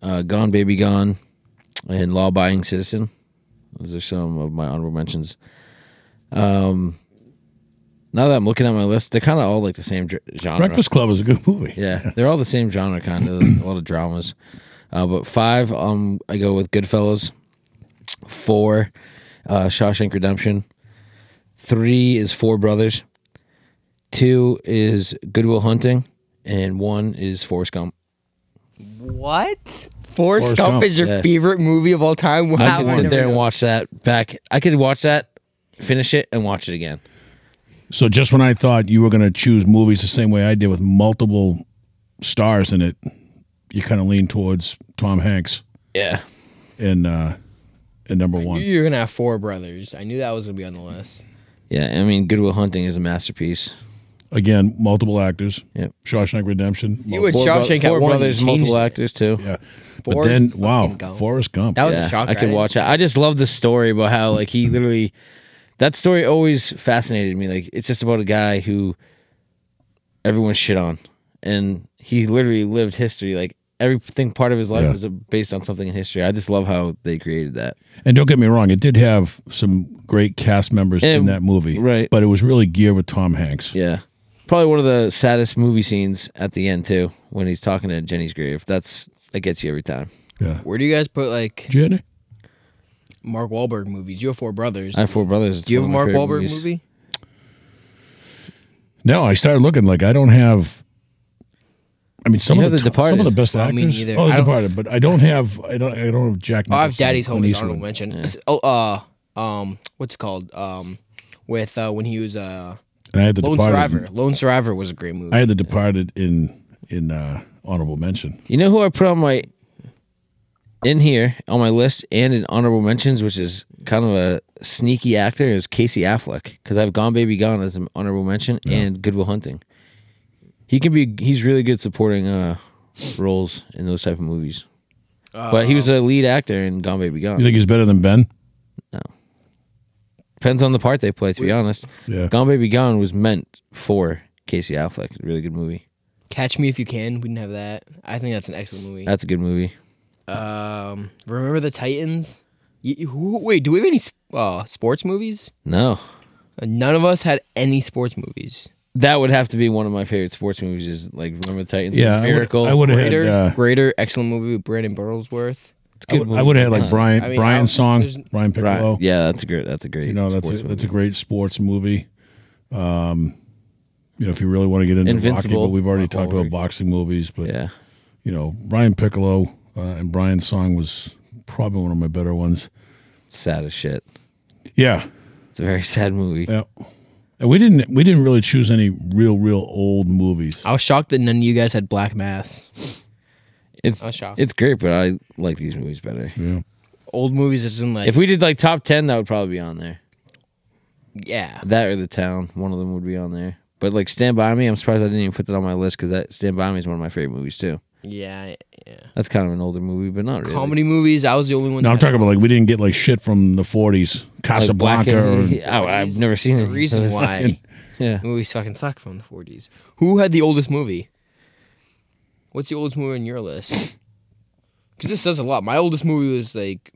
[SPEAKER 1] uh, Gone Baby Gone, and Law Abiding Citizen. Those are some of my honorable mentions. Um, now that I'm looking at my list, they're kind of all like the same dr- genre.
[SPEAKER 3] Breakfast Club is a good movie.
[SPEAKER 1] Yeah, they're all the same genre, kind of a lot of dramas. Uh, but five, um, I go with Goodfellas. Four, uh, Shawshank Redemption. Three is Four Brothers. Two is Goodwill Hunting, and one is Forrest Gump.
[SPEAKER 2] what? Forrest,
[SPEAKER 3] Forrest
[SPEAKER 2] Gump,
[SPEAKER 3] Gump,
[SPEAKER 2] is your
[SPEAKER 1] yeah.
[SPEAKER 2] favorite movie of all time?
[SPEAKER 1] I
[SPEAKER 2] Wow.
[SPEAKER 1] could sit there and watch that back. I could watch that, finish it, and watch it again.
[SPEAKER 3] So just when I thought you were going to choose movies the same way I did with multiple stars in it, you kind of lean towards Tom Hanks
[SPEAKER 1] Yeah,
[SPEAKER 3] And uh, in number one.
[SPEAKER 2] You're gonna have four brothers. I knew that was gonna be on the list.
[SPEAKER 1] yeah. I mean, Goodwill Hunting is a masterpiece.
[SPEAKER 3] Again, multiple actors.
[SPEAKER 1] Yep.
[SPEAKER 3] Shawshank Redemption.
[SPEAKER 2] You would
[SPEAKER 1] Four, bro-
[SPEAKER 2] Shawshank
[SPEAKER 1] Four
[SPEAKER 2] at one.
[SPEAKER 1] Brothers, multiple
[SPEAKER 2] it.
[SPEAKER 1] actors too.
[SPEAKER 3] Yeah. But then, wow,
[SPEAKER 2] Gump.
[SPEAKER 3] Forrest Gump.
[SPEAKER 2] That was
[SPEAKER 1] yeah,
[SPEAKER 2] a shocker.
[SPEAKER 1] I could watch it. I just love the story about how like he literally that story always fascinated me. Like it's just about a guy who everyone shit on, and he literally lived history. Like everything part of his life
[SPEAKER 3] Yeah.
[SPEAKER 1] was based on something in history. I just love how they created that.
[SPEAKER 3] And don't get me wrong, it did have some great cast members in that movie.
[SPEAKER 1] right.
[SPEAKER 3] But it was really geared with Tom Hanks.
[SPEAKER 1] Yeah, probably one of the saddest movie scenes at the end too, when he's talking to Jenny's grave. That's that gets you every time.
[SPEAKER 3] Yeah.
[SPEAKER 2] Where do you guys put like
[SPEAKER 3] Jenny?
[SPEAKER 2] Mark Wahlberg movies? You have four brothers.
[SPEAKER 1] I have four brothers. It's
[SPEAKER 2] do you have a Mark
[SPEAKER 1] my
[SPEAKER 2] Wahlberg
[SPEAKER 1] movies.
[SPEAKER 2] movie?
[SPEAKER 3] No, I started looking like I don't have. I mean, some
[SPEAKER 1] You
[SPEAKER 3] of the,
[SPEAKER 1] have The
[SPEAKER 3] top- some of the best
[SPEAKER 2] Well,
[SPEAKER 3] actors.
[SPEAKER 2] me neither.
[SPEAKER 3] Oh, The
[SPEAKER 2] I
[SPEAKER 3] Departed, but I don't have. I don't. I don't have Jack.
[SPEAKER 2] Oh, I have Daddy's Home
[SPEAKER 3] Clint
[SPEAKER 2] as honorable
[SPEAKER 3] Eastwood.
[SPEAKER 2] mention. Oh, uh, um, what's it called? Um, with uh, when he was uh,
[SPEAKER 3] And I had the
[SPEAKER 2] Lone
[SPEAKER 3] Departed.
[SPEAKER 2] Survivor. Lone Survivor was a great movie.
[SPEAKER 3] I had the Departed in in uh, honorable mention.
[SPEAKER 1] You know who I put on my in here on my list and in honorable mentions, which is kind of a sneaky actor, is Casey Affleck because I've Gone Baby Gone as an honorable mention and Goodwill Hunting. He can be he's really good supporting uh, roles in those type of movies. but he was a lead actor in Gone Baby Gone.
[SPEAKER 3] You think he's better than Ben? No.
[SPEAKER 1] Depends on the part they play. To be honest,
[SPEAKER 3] Yeah.
[SPEAKER 1] Gone Baby Gone was meant for Casey Affleck. Really good movie.
[SPEAKER 2] Catch Me If You Can. We didn't have that. I think that's an excellent movie.
[SPEAKER 1] That's a good movie.
[SPEAKER 2] Um, Remember the Titans? Y- who- wait, do we have any uh, sports movies?
[SPEAKER 1] No,
[SPEAKER 2] Uh, None of us had any sports movies.
[SPEAKER 1] that would have to be one of my favorite sports movies. Is like Remember the Titans?
[SPEAKER 3] Yeah,
[SPEAKER 1] Miracle.
[SPEAKER 3] I would have had.
[SPEAKER 2] Greater,
[SPEAKER 3] Uh,
[SPEAKER 2] Greater, excellent movie with Brandon Burlsworth.
[SPEAKER 1] It's a good
[SPEAKER 3] I would have had like
[SPEAKER 1] It's
[SPEAKER 3] Brian
[SPEAKER 2] I mean,
[SPEAKER 3] Brian's song, Brian
[SPEAKER 1] not- right.
[SPEAKER 3] Piccolo.
[SPEAKER 1] Yeah, that's a great. That's a great.
[SPEAKER 3] You know, that's
[SPEAKER 1] sports
[SPEAKER 3] a, that's a great sports movie. Um, you know, if you really want to get into Rocky,
[SPEAKER 1] Invincible,
[SPEAKER 3] but we've already
[SPEAKER 1] Mark
[SPEAKER 3] talked about boxing movies. But
[SPEAKER 1] Yeah,
[SPEAKER 3] you know, Brian Piccolo uh, and Brian's song was probably one of my better ones.
[SPEAKER 1] sad as shit.
[SPEAKER 3] Yeah,
[SPEAKER 1] It's a very sad movie.
[SPEAKER 3] yeah. And we didn't we didn't really choose any real real old movies.
[SPEAKER 2] I was shocked that none of you guys had Black Mass.
[SPEAKER 1] It's
[SPEAKER 2] I was shocked.
[SPEAKER 1] it's great, but I like these movies better.
[SPEAKER 3] Yeah,
[SPEAKER 2] Old movies isn't like
[SPEAKER 1] If we did like top ten, that would probably be on there.
[SPEAKER 2] yeah.
[SPEAKER 1] That or the town, one of them would be on there. But like Stand By Me, I'm surprised I didn't even put that on my list because that Stand By Me is one of my favorite movies too.
[SPEAKER 2] Yeah, yeah.
[SPEAKER 1] That's kind of an older movie, but not really.
[SPEAKER 2] Comedy movies, I was the only one.
[SPEAKER 3] no, I'm talking about like we didn't get like shit from the 40s, Casablanca.
[SPEAKER 1] and-
[SPEAKER 3] or,
[SPEAKER 1] oh, I've never seen
[SPEAKER 2] The
[SPEAKER 1] it.
[SPEAKER 2] reason why
[SPEAKER 1] Yeah,
[SPEAKER 2] movies fucking suck from the 40s. Who had the oldest movie? What's the oldest movie on your list? Because this says a lot. My oldest movie was like,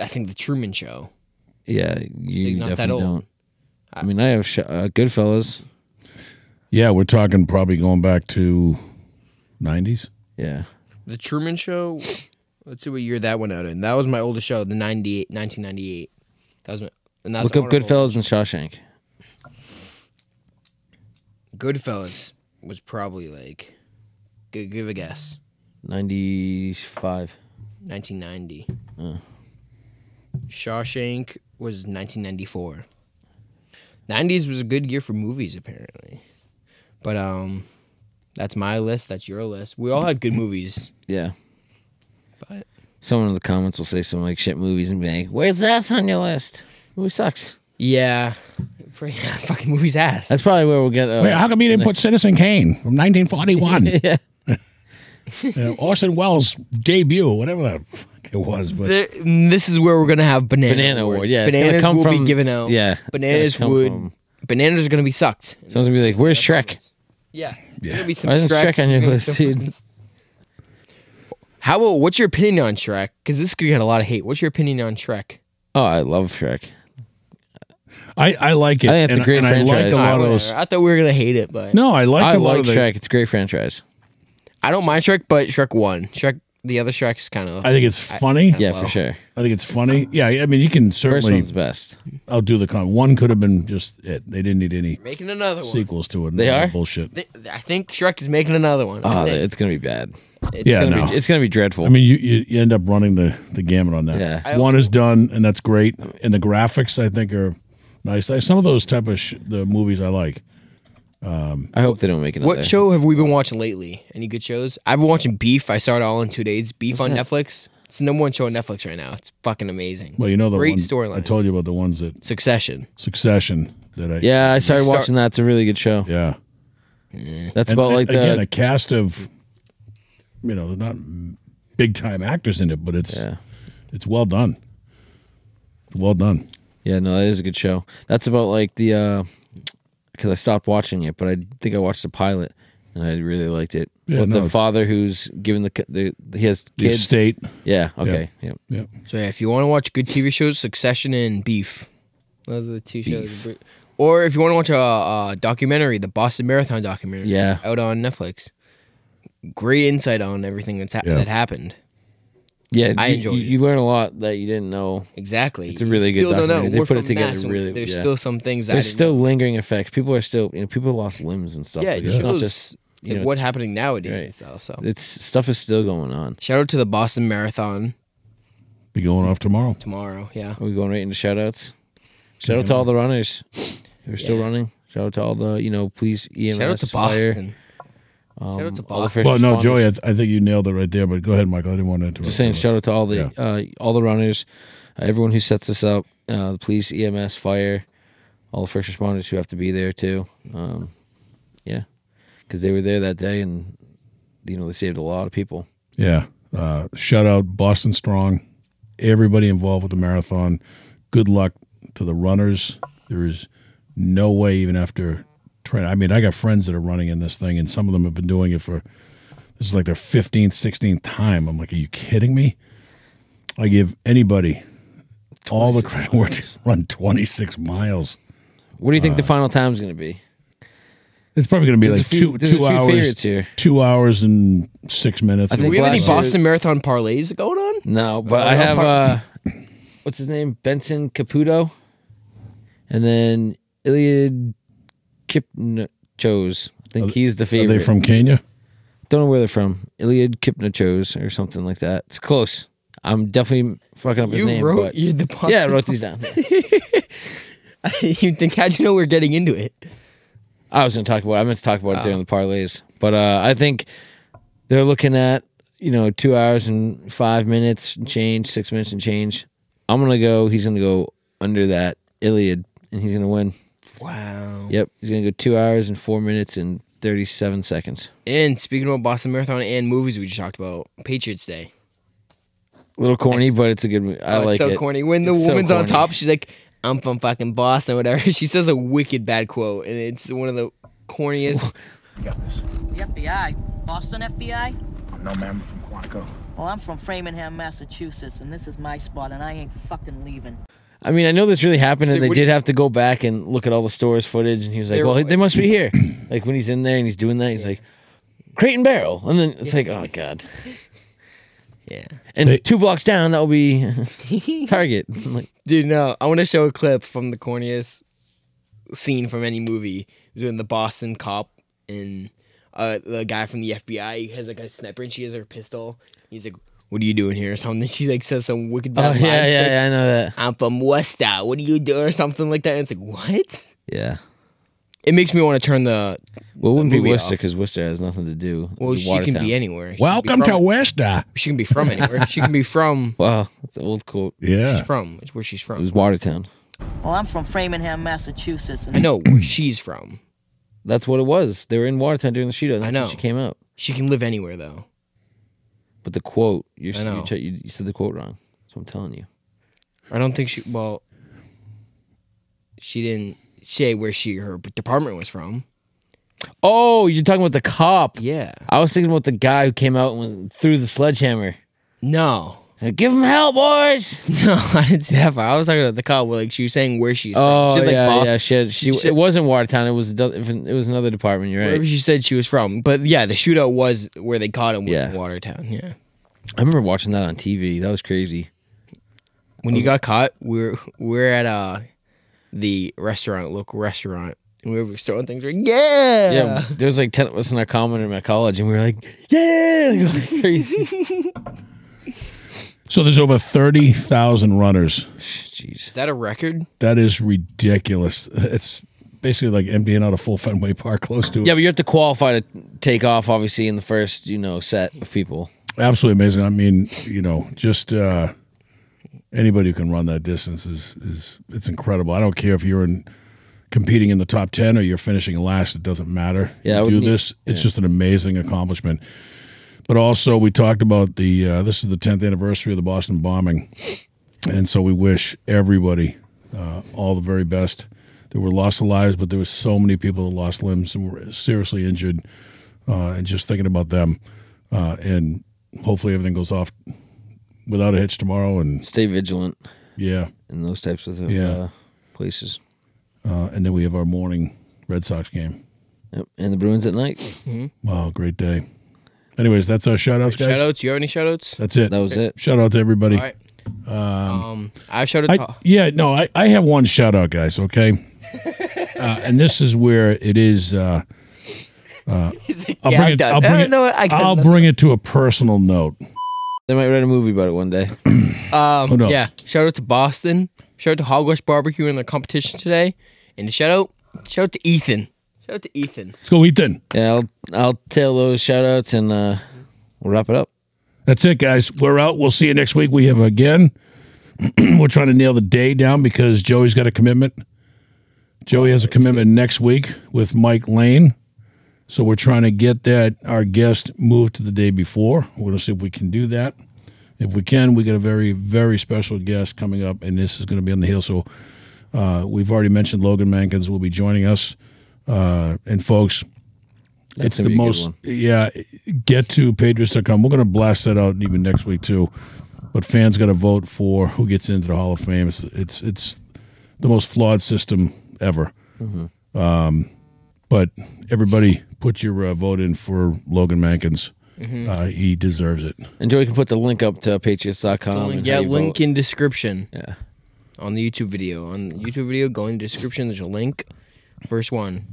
[SPEAKER 2] I think The Truman Show.
[SPEAKER 1] yeah, you
[SPEAKER 2] not that
[SPEAKER 1] definitely
[SPEAKER 2] old.
[SPEAKER 1] don't. I mean, I have sh- uh, Goodfellas.
[SPEAKER 3] yeah, we're talking probably going back to 90s.
[SPEAKER 1] Yeah,
[SPEAKER 2] The Truman Show. Let's see what year that went out in. That was my oldest show, the 98, 1998. That was my, and that's
[SPEAKER 1] look up Goodfellas and Shawshank.
[SPEAKER 2] Goodfellas was probably like, give, give a guess,
[SPEAKER 1] Ninety five.
[SPEAKER 2] 1990.
[SPEAKER 1] Uh.
[SPEAKER 2] Shawshank was 1994. 90s was a good year for movies, apparently. But um, that's my list. That's your list. We all had good movies,
[SPEAKER 1] Yeah.
[SPEAKER 2] but
[SPEAKER 1] Someone in the comments will say some like shit movies and be like, "Where's that on your list?" Movie sucks.
[SPEAKER 2] yeah, pretty- fucking movies ass.
[SPEAKER 1] That's probably where we'll get. Uh,
[SPEAKER 3] Wait, how come you didn't put Citizen Kane from 1941?
[SPEAKER 1] yeah.
[SPEAKER 3] you know, Orson Welles' debut, whatever the fuck it was. But
[SPEAKER 2] There- this is where we're gonna have banana,
[SPEAKER 1] Banana
[SPEAKER 2] awards.
[SPEAKER 1] award. Yeah, it's gonna
[SPEAKER 2] bananas
[SPEAKER 1] come
[SPEAKER 2] will
[SPEAKER 1] from-
[SPEAKER 2] be given out.
[SPEAKER 1] Yeah, it's gonna
[SPEAKER 2] bananas
[SPEAKER 1] come
[SPEAKER 2] would.
[SPEAKER 1] from-
[SPEAKER 2] Bananas are gonna be sucked.
[SPEAKER 1] Someone's gonna be like, "Where's Shrek?"
[SPEAKER 2] Yeah,
[SPEAKER 3] Yeah.
[SPEAKER 2] There's gonna be some
[SPEAKER 1] Why isn't Shrek on your list, dude?
[SPEAKER 2] How about what's your opinion on Shrek? Because this could get a lot of hate. What's your opinion on Shrek?
[SPEAKER 1] Oh, I love Shrek.
[SPEAKER 3] I, I like it.
[SPEAKER 1] I think it's a great
[SPEAKER 3] and I like
[SPEAKER 1] franchise.
[SPEAKER 3] a lot
[SPEAKER 2] I,
[SPEAKER 3] of those.
[SPEAKER 2] I thought we were gonna hate it, but
[SPEAKER 3] No, I like
[SPEAKER 1] I
[SPEAKER 3] a lot
[SPEAKER 1] like
[SPEAKER 3] of the,
[SPEAKER 1] Shrek. It's a great franchise.
[SPEAKER 2] I don't mind Shrek. But Shrek one, Shrek the other Shrek's kind of.
[SPEAKER 3] I think it's funny.
[SPEAKER 1] Yeah,
[SPEAKER 2] Well.
[SPEAKER 1] for sure.
[SPEAKER 3] I think it's funny. Yeah, I mean, you can certainly.
[SPEAKER 1] First
[SPEAKER 3] certainly
[SPEAKER 1] one's best.
[SPEAKER 3] outdo the con. One could have been just it. They didn't need any
[SPEAKER 2] making another one.
[SPEAKER 3] sequels to it.
[SPEAKER 1] They are?
[SPEAKER 3] bullshit.
[SPEAKER 2] Th- I think Shrek is making another one. Ah, I
[SPEAKER 1] Oh,
[SPEAKER 2] think.
[SPEAKER 1] it's gonna be bad.
[SPEAKER 2] It's
[SPEAKER 3] Yeah,
[SPEAKER 1] gonna
[SPEAKER 3] no.
[SPEAKER 1] be, it's gonna be dreadful.
[SPEAKER 3] I mean, you, you you end up running the the gamut on that.
[SPEAKER 1] Yeah.
[SPEAKER 2] I
[SPEAKER 3] One is done, and that's great. And the graphics, I think, are nice. Some of those type of sh- the movies I like.
[SPEAKER 1] I hope they don't make another.
[SPEAKER 2] What show have we been watching lately? Any good shows? I've been watching Beef. I started all in two days. Beef on Netflix. It's the number one show on Netflix right now. It's fucking amazing.
[SPEAKER 3] Well, you know the
[SPEAKER 2] Great
[SPEAKER 3] ones I told you about the ones that
[SPEAKER 2] Succession.
[SPEAKER 3] Succession that I
[SPEAKER 1] Yeah, I started
[SPEAKER 2] Start-
[SPEAKER 1] watching that. It's a really good show.
[SPEAKER 3] yeah.
[SPEAKER 1] That's
[SPEAKER 3] And
[SPEAKER 1] about
[SPEAKER 3] a-
[SPEAKER 1] like
[SPEAKER 3] again a cast of you know they're not big time actors in it, but it's
[SPEAKER 1] yeah.
[SPEAKER 3] it's well done. Well done.
[SPEAKER 1] Yeah, no, that is a good show. That's about like the uh because I stopped watching it, but I think I watched the pilot and I really liked it.
[SPEAKER 3] Yeah,
[SPEAKER 1] With
[SPEAKER 3] no,
[SPEAKER 1] the
[SPEAKER 3] it's-
[SPEAKER 1] father who's given the, ki- the he has
[SPEAKER 3] The
[SPEAKER 1] kids.
[SPEAKER 3] state.
[SPEAKER 1] Yeah. Okay. Yeah.
[SPEAKER 3] Yeah.
[SPEAKER 2] So yeah, if you want to watch good TV shows, Succession and Beef. Those are the two shows. Or if you want to watch a, a documentary, the Boston Marathon documentary,
[SPEAKER 1] Yeah.
[SPEAKER 2] out on Netflix. Great insight on everything that's ha-
[SPEAKER 3] Yeah.
[SPEAKER 2] that happened.
[SPEAKER 1] Yeah.
[SPEAKER 2] I
[SPEAKER 1] you-
[SPEAKER 2] enjoyed
[SPEAKER 1] you,
[SPEAKER 2] it.
[SPEAKER 1] you learn a lot that you didn't know.
[SPEAKER 2] Exactly.
[SPEAKER 1] It's a really
[SPEAKER 2] You
[SPEAKER 1] good
[SPEAKER 2] still don't know.
[SPEAKER 1] documentary. They
[SPEAKER 2] We're
[SPEAKER 1] put it
[SPEAKER 2] from
[SPEAKER 1] together
[SPEAKER 2] Mass, and
[SPEAKER 1] really-
[SPEAKER 2] There's
[SPEAKER 1] yeah.
[SPEAKER 2] still some things I
[SPEAKER 1] There's
[SPEAKER 2] didn't
[SPEAKER 1] still
[SPEAKER 2] know.
[SPEAKER 1] lingering effects. People are still you know people lost limbs and stuff.
[SPEAKER 2] yeah,
[SPEAKER 1] like,
[SPEAKER 2] it
[SPEAKER 1] it's not
[SPEAKER 2] shows
[SPEAKER 1] just you
[SPEAKER 2] like,
[SPEAKER 1] know,
[SPEAKER 2] what happening nowadays
[SPEAKER 1] Right.
[SPEAKER 2] and stuff. So
[SPEAKER 1] it's stuff is still going on.
[SPEAKER 2] shout out to the Boston Marathon
[SPEAKER 3] Be going off tomorrow.
[SPEAKER 2] tomorrow. Yeah.
[SPEAKER 1] Are we going right into shout outs? Shout out to all the runners who are still
[SPEAKER 2] Yeah.
[SPEAKER 1] running. Shout out to all the, you know, police, EMS,
[SPEAKER 2] Shout out to
[SPEAKER 1] fire.
[SPEAKER 2] Boston.
[SPEAKER 1] Um,
[SPEAKER 2] Shout out to
[SPEAKER 1] all the
[SPEAKER 2] Boston.
[SPEAKER 3] Well, no,
[SPEAKER 1] responders.
[SPEAKER 3] Joey, I, th- I think you nailed it right there. But go ahead, Michael. I didn't want to interrupt.
[SPEAKER 1] Just saying,
[SPEAKER 3] you.
[SPEAKER 1] shout out to all the
[SPEAKER 3] Yeah.
[SPEAKER 1] uh, all the runners, uh, everyone who sets this up, uh, the police, EMS, fire, all the first responders who have to be there too. Um, yeah, because they were there that day, and you know they saved a lot of people.
[SPEAKER 3] Yeah. Uh, shout out Boston Strong, everybody involved with the marathon. Good luck to the runners. There is no way, even after training. I mean, I got friends that are running in this thing, and some of them have been doing it for this is like their 15th, 16th time. I'm like, are you kidding me? I give anybody all the credit where to run 26 miles.
[SPEAKER 1] What do you think the final time is going to be?
[SPEAKER 3] It's probably going to be
[SPEAKER 1] There's
[SPEAKER 3] like
[SPEAKER 1] few,
[SPEAKER 3] two, two hours.
[SPEAKER 1] here.
[SPEAKER 3] Two hours and six minutes.
[SPEAKER 1] I think
[SPEAKER 2] we have any Boston Marathon parlays going on?
[SPEAKER 1] No, but
[SPEAKER 2] Oh,
[SPEAKER 1] I have
[SPEAKER 2] par-
[SPEAKER 1] uh, what's his name? Benson Caputo, and then Eliud Kipnachos. I think
[SPEAKER 3] Are-
[SPEAKER 1] he's the favorite.
[SPEAKER 3] Are they from Kenya?
[SPEAKER 1] Don't know where they're from. Eliud Kipnachos or something like that. It's close. I'm definitely fucking up his
[SPEAKER 2] You
[SPEAKER 1] name.
[SPEAKER 2] wrote
[SPEAKER 1] but
[SPEAKER 2] you the Boston
[SPEAKER 1] yeah, I wrote these down.
[SPEAKER 2] you think how'd you know we're getting into it?
[SPEAKER 1] I was going to talk about. I meant to talk about it
[SPEAKER 2] Oh.
[SPEAKER 1] during the parlays, but uh, I think they're looking at you know two hours and five minutes and change, six minutes and change. I'm gonna go. He's gonna go under that Eliud, and he's gonna win.
[SPEAKER 2] Wow.
[SPEAKER 1] Yep, he's gonna go two hours and four minutes and thirty-seven seconds.
[SPEAKER 2] And speaking about Boston Marathon and movies we just talked about, Patriots Day.
[SPEAKER 1] A little corny, but it's a good. movie. I
[SPEAKER 2] Oh, it's
[SPEAKER 1] like
[SPEAKER 2] so
[SPEAKER 1] it.
[SPEAKER 2] corny. When the
[SPEAKER 1] It's so
[SPEAKER 2] woman's on top, she's like, I'm from fucking Boston, whatever. She says a wicked bad quote, and it's one of the corniest.
[SPEAKER 5] Got this.
[SPEAKER 6] The FBI. Boston FBI?
[SPEAKER 5] I'm no man from Quantico.
[SPEAKER 6] Well, I'm from Framingham, Massachusetts, and this is my spot, and I ain't fucking leaving.
[SPEAKER 1] I mean, I know this really happened, and they did
[SPEAKER 2] you-
[SPEAKER 1] have to go back and look at all the stores footage. And he was like, "Well,
[SPEAKER 2] like-
[SPEAKER 1] they must be here." like when he's in there and he's doing that, he's like, "Crate and barrel," and then it's like, "Oh god."
[SPEAKER 2] yeah.
[SPEAKER 1] And
[SPEAKER 3] They-
[SPEAKER 1] two blocks down, that will be Target. I'm like,
[SPEAKER 2] Dude, no. I want to show a clip from the corniest scene from any movie. It's when the Boston cop and uh, the guy from the FBI has like a sniper and she has her pistol. He's like, "What are you doing here?" Or something. She like says some wicked
[SPEAKER 1] oh
[SPEAKER 2] bad
[SPEAKER 1] yeah,
[SPEAKER 2] line.
[SPEAKER 1] yeah,
[SPEAKER 2] She's like,
[SPEAKER 1] yeah, I know that.
[SPEAKER 2] I'm from West Worcester. What are you doing? Or something like that. And it's like, what?
[SPEAKER 1] Yeah.
[SPEAKER 2] It makes me want to turn the.
[SPEAKER 1] Well, it wouldn't be
[SPEAKER 2] movie
[SPEAKER 1] Worcester
[SPEAKER 2] off.
[SPEAKER 1] because Worcester has nothing to do.
[SPEAKER 2] Well,
[SPEAKER 1] with
[SPEAKER 2] she can be anywhere. She can be
[SPEAKER 3] Welcome
[SPEAKER 2] from-
[SPEAKER 3] to Westa.
[SPEAKER 2] She can be from anywhere. she can be from.
[SPEAKER 1] Wow, that's an old quote.
[SPEAKER 3] Yeah.
[SPEAKER 2] She's from. It's where she's from.
[SPEAKER 1] It was Watertown.
[SPEAKER 6] Well, I'm from Framingham, Massachusetts, and
[SPEAKER 2] I know where she's from.
[SPEAKER 1] That's what it was. They were in Watertown during the shootout. That's
[SPEAKER 2] I know.
[SPEAKER 1] She came out.
[SPEAKER 2] She can live anywhere though.
[SPEAKER 1] But the quote, you're,
[SPEAKER 2] I know.
[SPEAKER 1] You, you, you said the quote wrong. That's what I'm telling you.
[SPEAKER 2] I don't think she. Well, she didn't say where she her department was from.
[SPEAKER 1] Oh, you're talking about the cop.
[SPEAKER 2] Yeah.
[SPEAKER 1] I was thinking about the guy who came out and threw the sledgehammer.
[SPEAKER 2] No.
[SPEAKER 1] Like, give him hell, boys.
[SPEAKER 2] No, I didn't say that. Far. I was talking about the cop. Like she was saying where she's from.
[SPEAKER 1] Oh
[SPEAKER 2] She had, like,
[SPEAKER 1] yeah, yeah. She, had, she,
[SPEAKER 2] she said-
[SPEAKER 1] it wasn't Watertown. It was it was another department. You're right.
[SPEAKER 2] Wherever she said she was from. But yeah, the shootout was where they caught him was
[SPEAKER 1] Yeah.
[SPEAKER 2] in Watertown. Yeah.
[SPEAKER 1] I remember watching that on TV. That was crazy.
[SPEAKER 2] When you got caught, we're we're at uh the restaurant, local restaurant, and we were throwing things. Like, yeah,
[SPEAKER 1] Yeah, there was like ten of us in our common room at college, and we were like, "Yeah!" like, crazy.
[SPEAKER 3] So there's over 30,000 runners.
[SPEAKER 1] Jeez.
[SPEAKER 2] Is that a record?
[SPEAKER 3] That is ridiculous. It's basically like emptying out a full Fenway Park close to it.
[SPEAKER 1] Yeah, but you have to qualify to take off, obviously, in the first you know set of people.
[SPEAKER 3] Absolutely amazing. I mean, you know, just uh, anybody who can run that distance is is it's incredible. I don't care if you're in competing in the top ten or you're finishing last. It doesn't matter.
[SPEAKER 1] Yeah,
[SPEAKER 3] you do
[SPEAKER 1] need-
[SPEAKER 3] this. It's just an amazing accomplishment. But also, we talked about the uh, this is the 10th anniversary of the Boston bombing, and so we wish everybody uh, all the very best. There were lost lives, but there were so many people that lost limbs and were seriously injured. Uh, and just thinking about them, uh, and hopefully everything goes off without a hitch tomorrow. And
[SPEAKER 1] Stay vigilant
[SPEAKER 3] yeah,
[SPEAKER 1] in those types of
[SPEAKER 3] Yeah.
[SPEAKER 1] uh, places.
[SPEAKER 3] uh, and then we have our morning Red Sox game.
[SPEAKER 1] Yep. And the Bruins at night.
[SPEAKER 3] Wow, great day. Anyways, that's our shout outs, guys.
[SPEAKER 2] Shout outs. You have any shout outs?
[SPEAKER 3] That's it.
[SPEAKER 1] That was it.
[SPEAKER 3] Shout out to everybody.
[SPEAKER 2] All right. Um, I shout out.
[SPEAKER 3] I,
[SPEAKER 2] to-
[SPEAKER 3] yeah, no, I, I have one shout out, guys, okay? uh, and this is where it is. Uh, uh, I'll
[SPEAKER 2] Yeah,
[SPEAKER 3] bring it. I'll bring
[SPEAKER 2] Uh,
[SPEAKER 3] it.
[SPEAKER 2] no, I got
[SPEAKER 3] I'll bring it to a personal note.
[SPEAKER 1] They might write a movie about it one day.
[SPEAKER 2] Um, yeah. Shout out to Boston. Shout out to Hogwash Barbecue in their competition today. And shout out, shout out to Ethan. Shout out to Ethan.
[SPEAKER 3] Let's go, Ethan.
[SPEAKER 1] Yeah, I'll I'll tell those shout outs and uh, we'll wrap it up.
[SPEAKER 3] That's it, guys. We're out. We'll see you next week. We have again. We're trying to nail the day down because Joey's got a commitment. Joey has a commitment next week with Mike Lane. So we're trying to get that our guest moved to the day before. We're going to see if we can do that. If we can, we got a very, very special guest coming up, and this is going to be on the hill. So uh, we've already mentioned Logan Mankins will be joining us. Uh, and folks, it's the
[SPEAKER 1] be a good
[SPEAKER 3] most yeah get to patriots.com we're going to blast that out even next week too but fans got to vote for who gets into the hall of fame it's it's, it's the most flawed system ever Um, but everybody, put your uh, vote in for Logan Mankins. Uh, he deserves it.
[SPEAKER 1] And Joey can put the link up to patriots.com.
[SPEAKER 2] Link, yeah, link
[SPEAKER 1] vote.
[SPEAKER 2] in description
[SPEAKER 1] Yeah.
[SPEAKER 2] on the YouTube video. On the YouTube video, go in the description. There's a link. First one,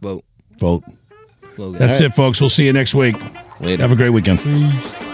[SPEAKER 2] vote
[SPEAKER 3] Vote.
[SPEAKER 2] Logan.
[SPEAKER 3] That's
[SPEAKER 1] right.
[SPEAKER 3] it, folks. We'll see you next week.
[SPEAKER 1] Later.
[SPEAKER 3] Have a great weekend. Mm.